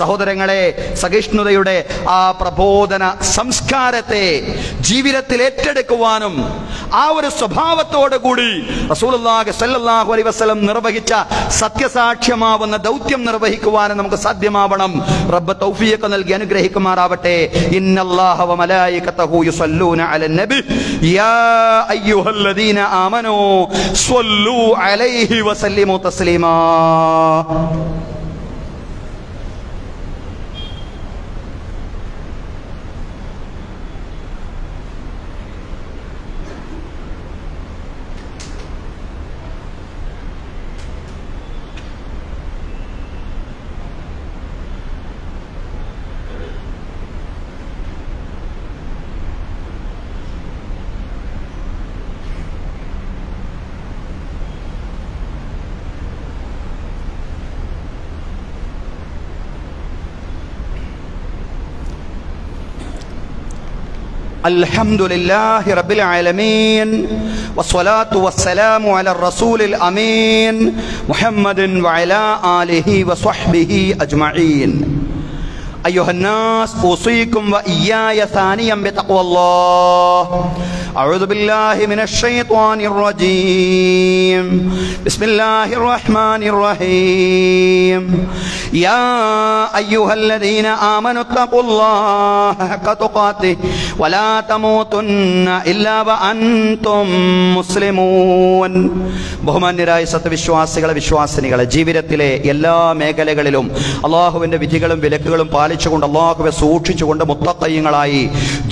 സഹോദരങ്ങളെ സഹിഷ്ണുതയുടെ ആ പ്രബോധന സംസ്കാരത്തെ ജീവിതത്തിൽ ഏറ്റെടുക്കുവാനും ആ ഒരു സ്വഭാവത്തോടു കൂടി റസൂലുള്ളാഹി അലൈഹി വസല്ലം നിർവഹിച്ച സത്യസാക്ഷ്യമാവുന്ന ദൗത്യം നിർവഹിക്കുവാനും നമുക്ക് സാധ്യമാവണം. റബ്ബ് തൗഫീഖ് നൽകി അനുഗ്രഹിക്കുമാറാവട്ടെ. ഇന്നല്ലാഹ വമലായികതഹു യുസല്ലൂന യാ ആമനൂ അലൈഹി വസല്ലിമു തസ്ലീമാ. الحمد لله رب العالمين والصلاة والسلام على الرسول الأمين محمد وعلى آله وصحبه أجمعين. أيها الناس أوصيكم وإياي ثانيا بتقوى الله. أعوذ بالله من الشيطان الرجيم بسم الله الرحمن الرحيم يا أيها الذين آمنوا اتقوا الله حق تقاته ولا تموتن إلا وأنتم مسلمون ബഹുമാന്യരായ സത്യവിശ്വാസികളെ വിശ്വാസിനികളെ ജീവിതത്തിലെ എല്ലാ മേഖലകളിലും അള്ളാഹുവിന്റെ വിധികളും വിലക്കുകളും പാലിച്ചുകൊണ്ട് അള്ളാഹുവെ സൂക്ഷിച്ചുകൊണ്ട് മുത്തക്കയ്യങ്ങളായി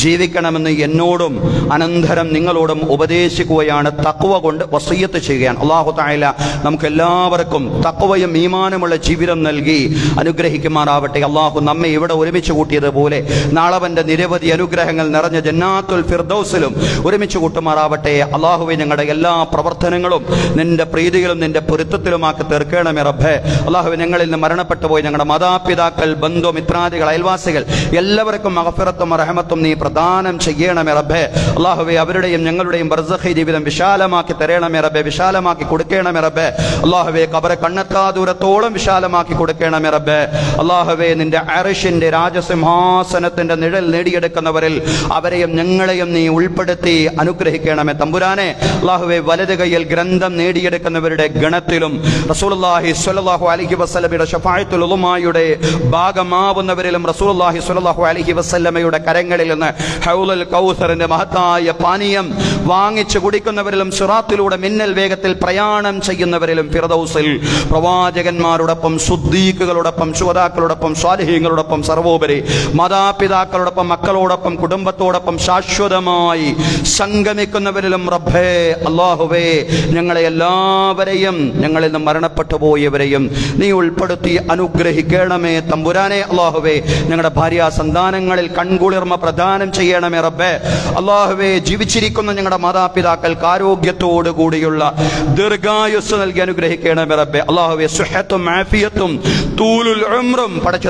ജീവിക്കണമെന്ന് എന്നോടും അനന്തരം നിങ്ങളോടും ഉപദേശിക്കുകയാണ്. തക്കുവ കൊണ്ട് വസയ്യത്ത് ചെയ്യുകയാണ്. അള്ളാഹു തായാല നമുക്ക് എല്ലാവർക്കും തക്കുവയും ഈമാനുമുള്ള ജീവിതം നൽകി അനുഗ്രഹിക്കുമാറാവട്ടെ. അള്ളാഹു നമ്മെ ഇവിടെ ഒരുമിച്ച് കൂട്ടിയതുപോലെ നാളവന്റെ നിരവധി അനുഗ്രഹങ്ങൾ നിറഞ്ഞ ജന്നാത്തുൽ ഫിർദൌസിലും ഒരുമിച്ച് കൂട്ടുമാറാവട്ടെ. അള്ളാഹുവെ ഞങ്ങളുടെ എല്ലാ പ്രവർത്തനങ്ങളും നിന്റെ പ്രീതികളും നിന്റെ പൊരുത്തത്തിലുമാക്കി തീർക്കണമേ റബ്ബേ. അള്ളാഹുവെ ഞങ്ങളിൽ നിന്ന് മരണപ്പെട്ടു പോയി ഞങ്ങളുടെ മാതാപിതാക്കൾ ബന്ധു മിത്രാദികൾ അയൽവാസികൾ എല്ലാവർക്കും മഹഫിറത്തും റഹമത്തും നീ പ്രദാനം ചെയ്യണമേ റബ്ബേ. അള്ളാഹുവെ അവരുടെയും ഞങ്ങളുടെയും ബർസഹി ജീവിതം വിശാലമാക്കി തരണമേ റബ്ബെ വിശാലമാക്കി കൊടുക്കണമേ റബ്ബെ. അള്ളാഹുവെ കബറെ കണ്ണെത്താ ദൂരത്തോളം വിശാലമാക്കി കൊടുക്കണമേ റബ്ബെ. അള്ളാഹുവെ നിന്റെ അറിഷിന്റെ രാജസിംഹാസനത്തിന്റെ നിഴൽ നേടിയെടുക്കുന്നവരിൽ അവരെയും ഞങ്ങളെയും നീ ഉൾപ്പെടുത്തി അനുഗ്രഹിക്കണമേ. തമ്പുരാനെ അള്ളാഹുവെ വലത് കൈയിൽ ഗ്രന്ഥം നേടിയെടുക്കുന്നവരുടെ ഗണത്തിലും റസൂലുള്ളാഹി സ്വല്ലല്ലാഹു അലൈഹി വസല്ലമയുടെ ഷഫായത്തുലുമായുടെ ഭാഗമാവുന്നവരിലും സ്വല്ലല്ലാഹു അലൈഹി വസല്ലമയുടെ കരങ്ങളിൽ നിന്ന് ഹൗലുൽ കൗസറിന്റെ മഹത്തായ പാനീയം വാങ്ങിച്ചു കുടിക്കുന്നവരിലും സിറാത്തിലൂടെ മിന്നൽ വേഗത്തിൽ പ്രയാണം ചെയ്യുന്നവരിലും ഫിറദൌസിൽ പ്രവാചകന്മാരോടൊപ്പം സുദ്ദീഖുകളോടൊപ്പം ശുഹതാക്കളോടൊപ്പം സ്വാലിഹീങ്ങളോടൊപ്പം സർവോപരി മാതാപിതാക്കളോടൊപ്പം മക്കളോടൊപ്പം കുടുംബത്തോടൊപ്പം ശാശ്വതമായി സംഗമിക്കുന്നവരിലും റബ്ബേ അള്ളാഹുവേ ഞങ്ങളെ എല്ലാവരെയും ഞങ്ങളിൽ നിന്ന് മരണപ്പെട്ടു പോയവരെയും നീ ഉൾപ്പെടുത്തി അനുഗ്രഹിക്കണമേ തമ്പുരാനെ. അള്ളാഹുവേ ഞങ്ങളുടെ ഭാര്യ സന്താനങ്ങളിൽ കൺകുളിർമ പ്രദാനം ചെയ്യണമേ റബ്ബേ. അള്ളാഹുവേ ജീവിച്ചിരിക്കുന്ന ഞങ്ങളുടെ മാതാപിതാക്കൾക്ക് ആരോഗ്യത്തോടു കൂടിയുള്ള ദീർഘായുസ് നൽകി അനുഗ്രഹിക്കണമേ റബ്ബേ. അള്ളാഹുവേ സുഹത്തും ആഫിയത്തും തൂലുൽ ഉംറും പടച്ച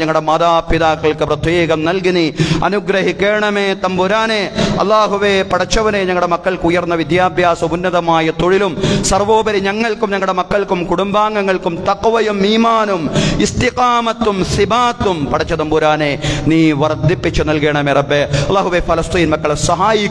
ഞങ്ങളുടെ മാതാപിതാക്കൾക്ക് പ്രത്യേകം നൽകി നീ അനുഗ്രഹിക്കണമേ തമ്പുരാനെ. അള്ളാഹുവെ പടച്ചവനെ ഞങ്ങളുടെ മക്കൾക്ക് ഉയർന്ന വിദ്യാഭ്യാസം ഉന്നതമായ തൊഴിലും സർവോപരി ഞങ്ങൾക്കും ഞങ്ങളുടെ മക്കൾക്കും കുടുംബാംഗങ്ങൾക്കും തക്കവയും മീമാനും ഇസ്തിഖാമത്തും സിബാത്തും പടച്ച തമ്പുരാനെ നീ വർദ്ധിപ്പിച്ചു നൽകണമേ റബ്ബേ. അള്ളാഹുവേ ഫലസ്തീൻ മക്കളെ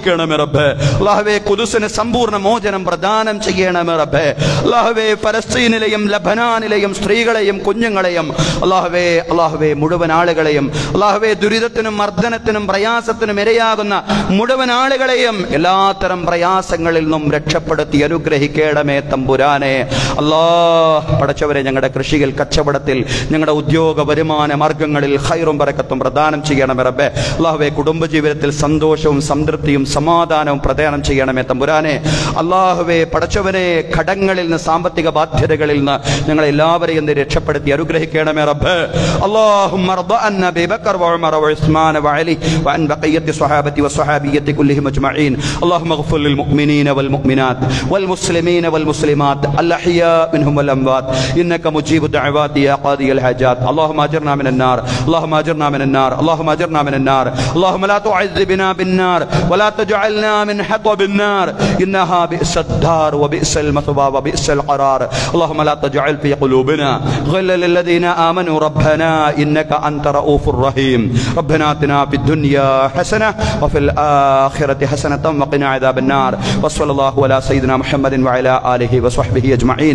സഹായിക്കണമേ റബ്ബേ. അള്ളാഹുവേ കുതുസിന് സമ്പൂർണ മോചനം പ്രദാനം ചെയ്യണമേ റബ്ബേ. അല്ലാഹുവേ ഫലസ്തീനിലെയും ലബനാനിലെയും സ്ത്രീകളെയും കുഞ്ഞുങ്ങളെയും അല്ലാഹുവേ അല്ലാഹുവേ മുഴുവൻ ആളുകളെയും അല്ലാഹുവേ ദുരിതത്തിനും മർദ്ദനത്തിനും പ്രയാസത്തിനും ഇരയാകുന്ന മുഴുവൻ ആളുകളെയും എല്ലാത്തരം പ്രയാസങ്ങളിൽ നിന്നും രക്ഷപ്പെടുത്തി അനുഗ്രഹിക്കണമേ തമ്പുരാനെ. അല്ലാഹ് പടച്ചവരെ ഞങ്ങളുടെ കൃഷിയിൽ കച്ചവടത്തിൽ ഞങ്ങളുടെ ഉദ്യോഗ വരുമാന മാർഗങ്ങളിൽ ഹൈറും പറക്കത്തും പ്രദാനം ചെയ്യണമേ റബ്ബേ അള്ളാഹുവെ കുടുംബജീവിതത്തിൽ സന്തോഷവും സംതൃപ്തിയും സമാധാനവും പ്രദാനം ചെയ്യണമേ തമ്പുരാനെ അള്ളാഹുവെ പടച്ചവനെ ഘടങ്ങളിൽ നിന്ന് സാമ്പത്തിക ബാധ്യതകളിൽ നിന്ന് ഞങ്ങളെ എല്ലാവരെയും നീ രക്ഷപ്പെടുത്തി അനുഗ്രഹിക്കണമേ റബ്ബ് اللهم ارض عن ابي بكر وعمر وعثمان وعلي وعن بقيه الصحابه والصحابيه كلهم اجمعين اللهم اغفر للمؤمنين والمؤمنات والمسلمين والمسلمات الاحياء منهم والاموات إنك مجيب الدعوات يا قاضي الحاجات. اللهم أجرنا من النار. اللهم أجرنا من النار. اللهم أجرنا من النار. اللهم لا تعذبنا بالنار ولا تجعلنا من حطب النار. إنها بئس الدار وبئس المثوى وبئس القرار. اللهم لا تجعل في قلوبنا غلا للذين آمنوا. ربنا إنك أنت رؤوف رحيم ربنا آتنا في الدنيا حسنة وفي الآخرة حسنة وقنا عذاب النار. وصلى الله على سيدنا محمد وعلى آله وصحبه أجمعين.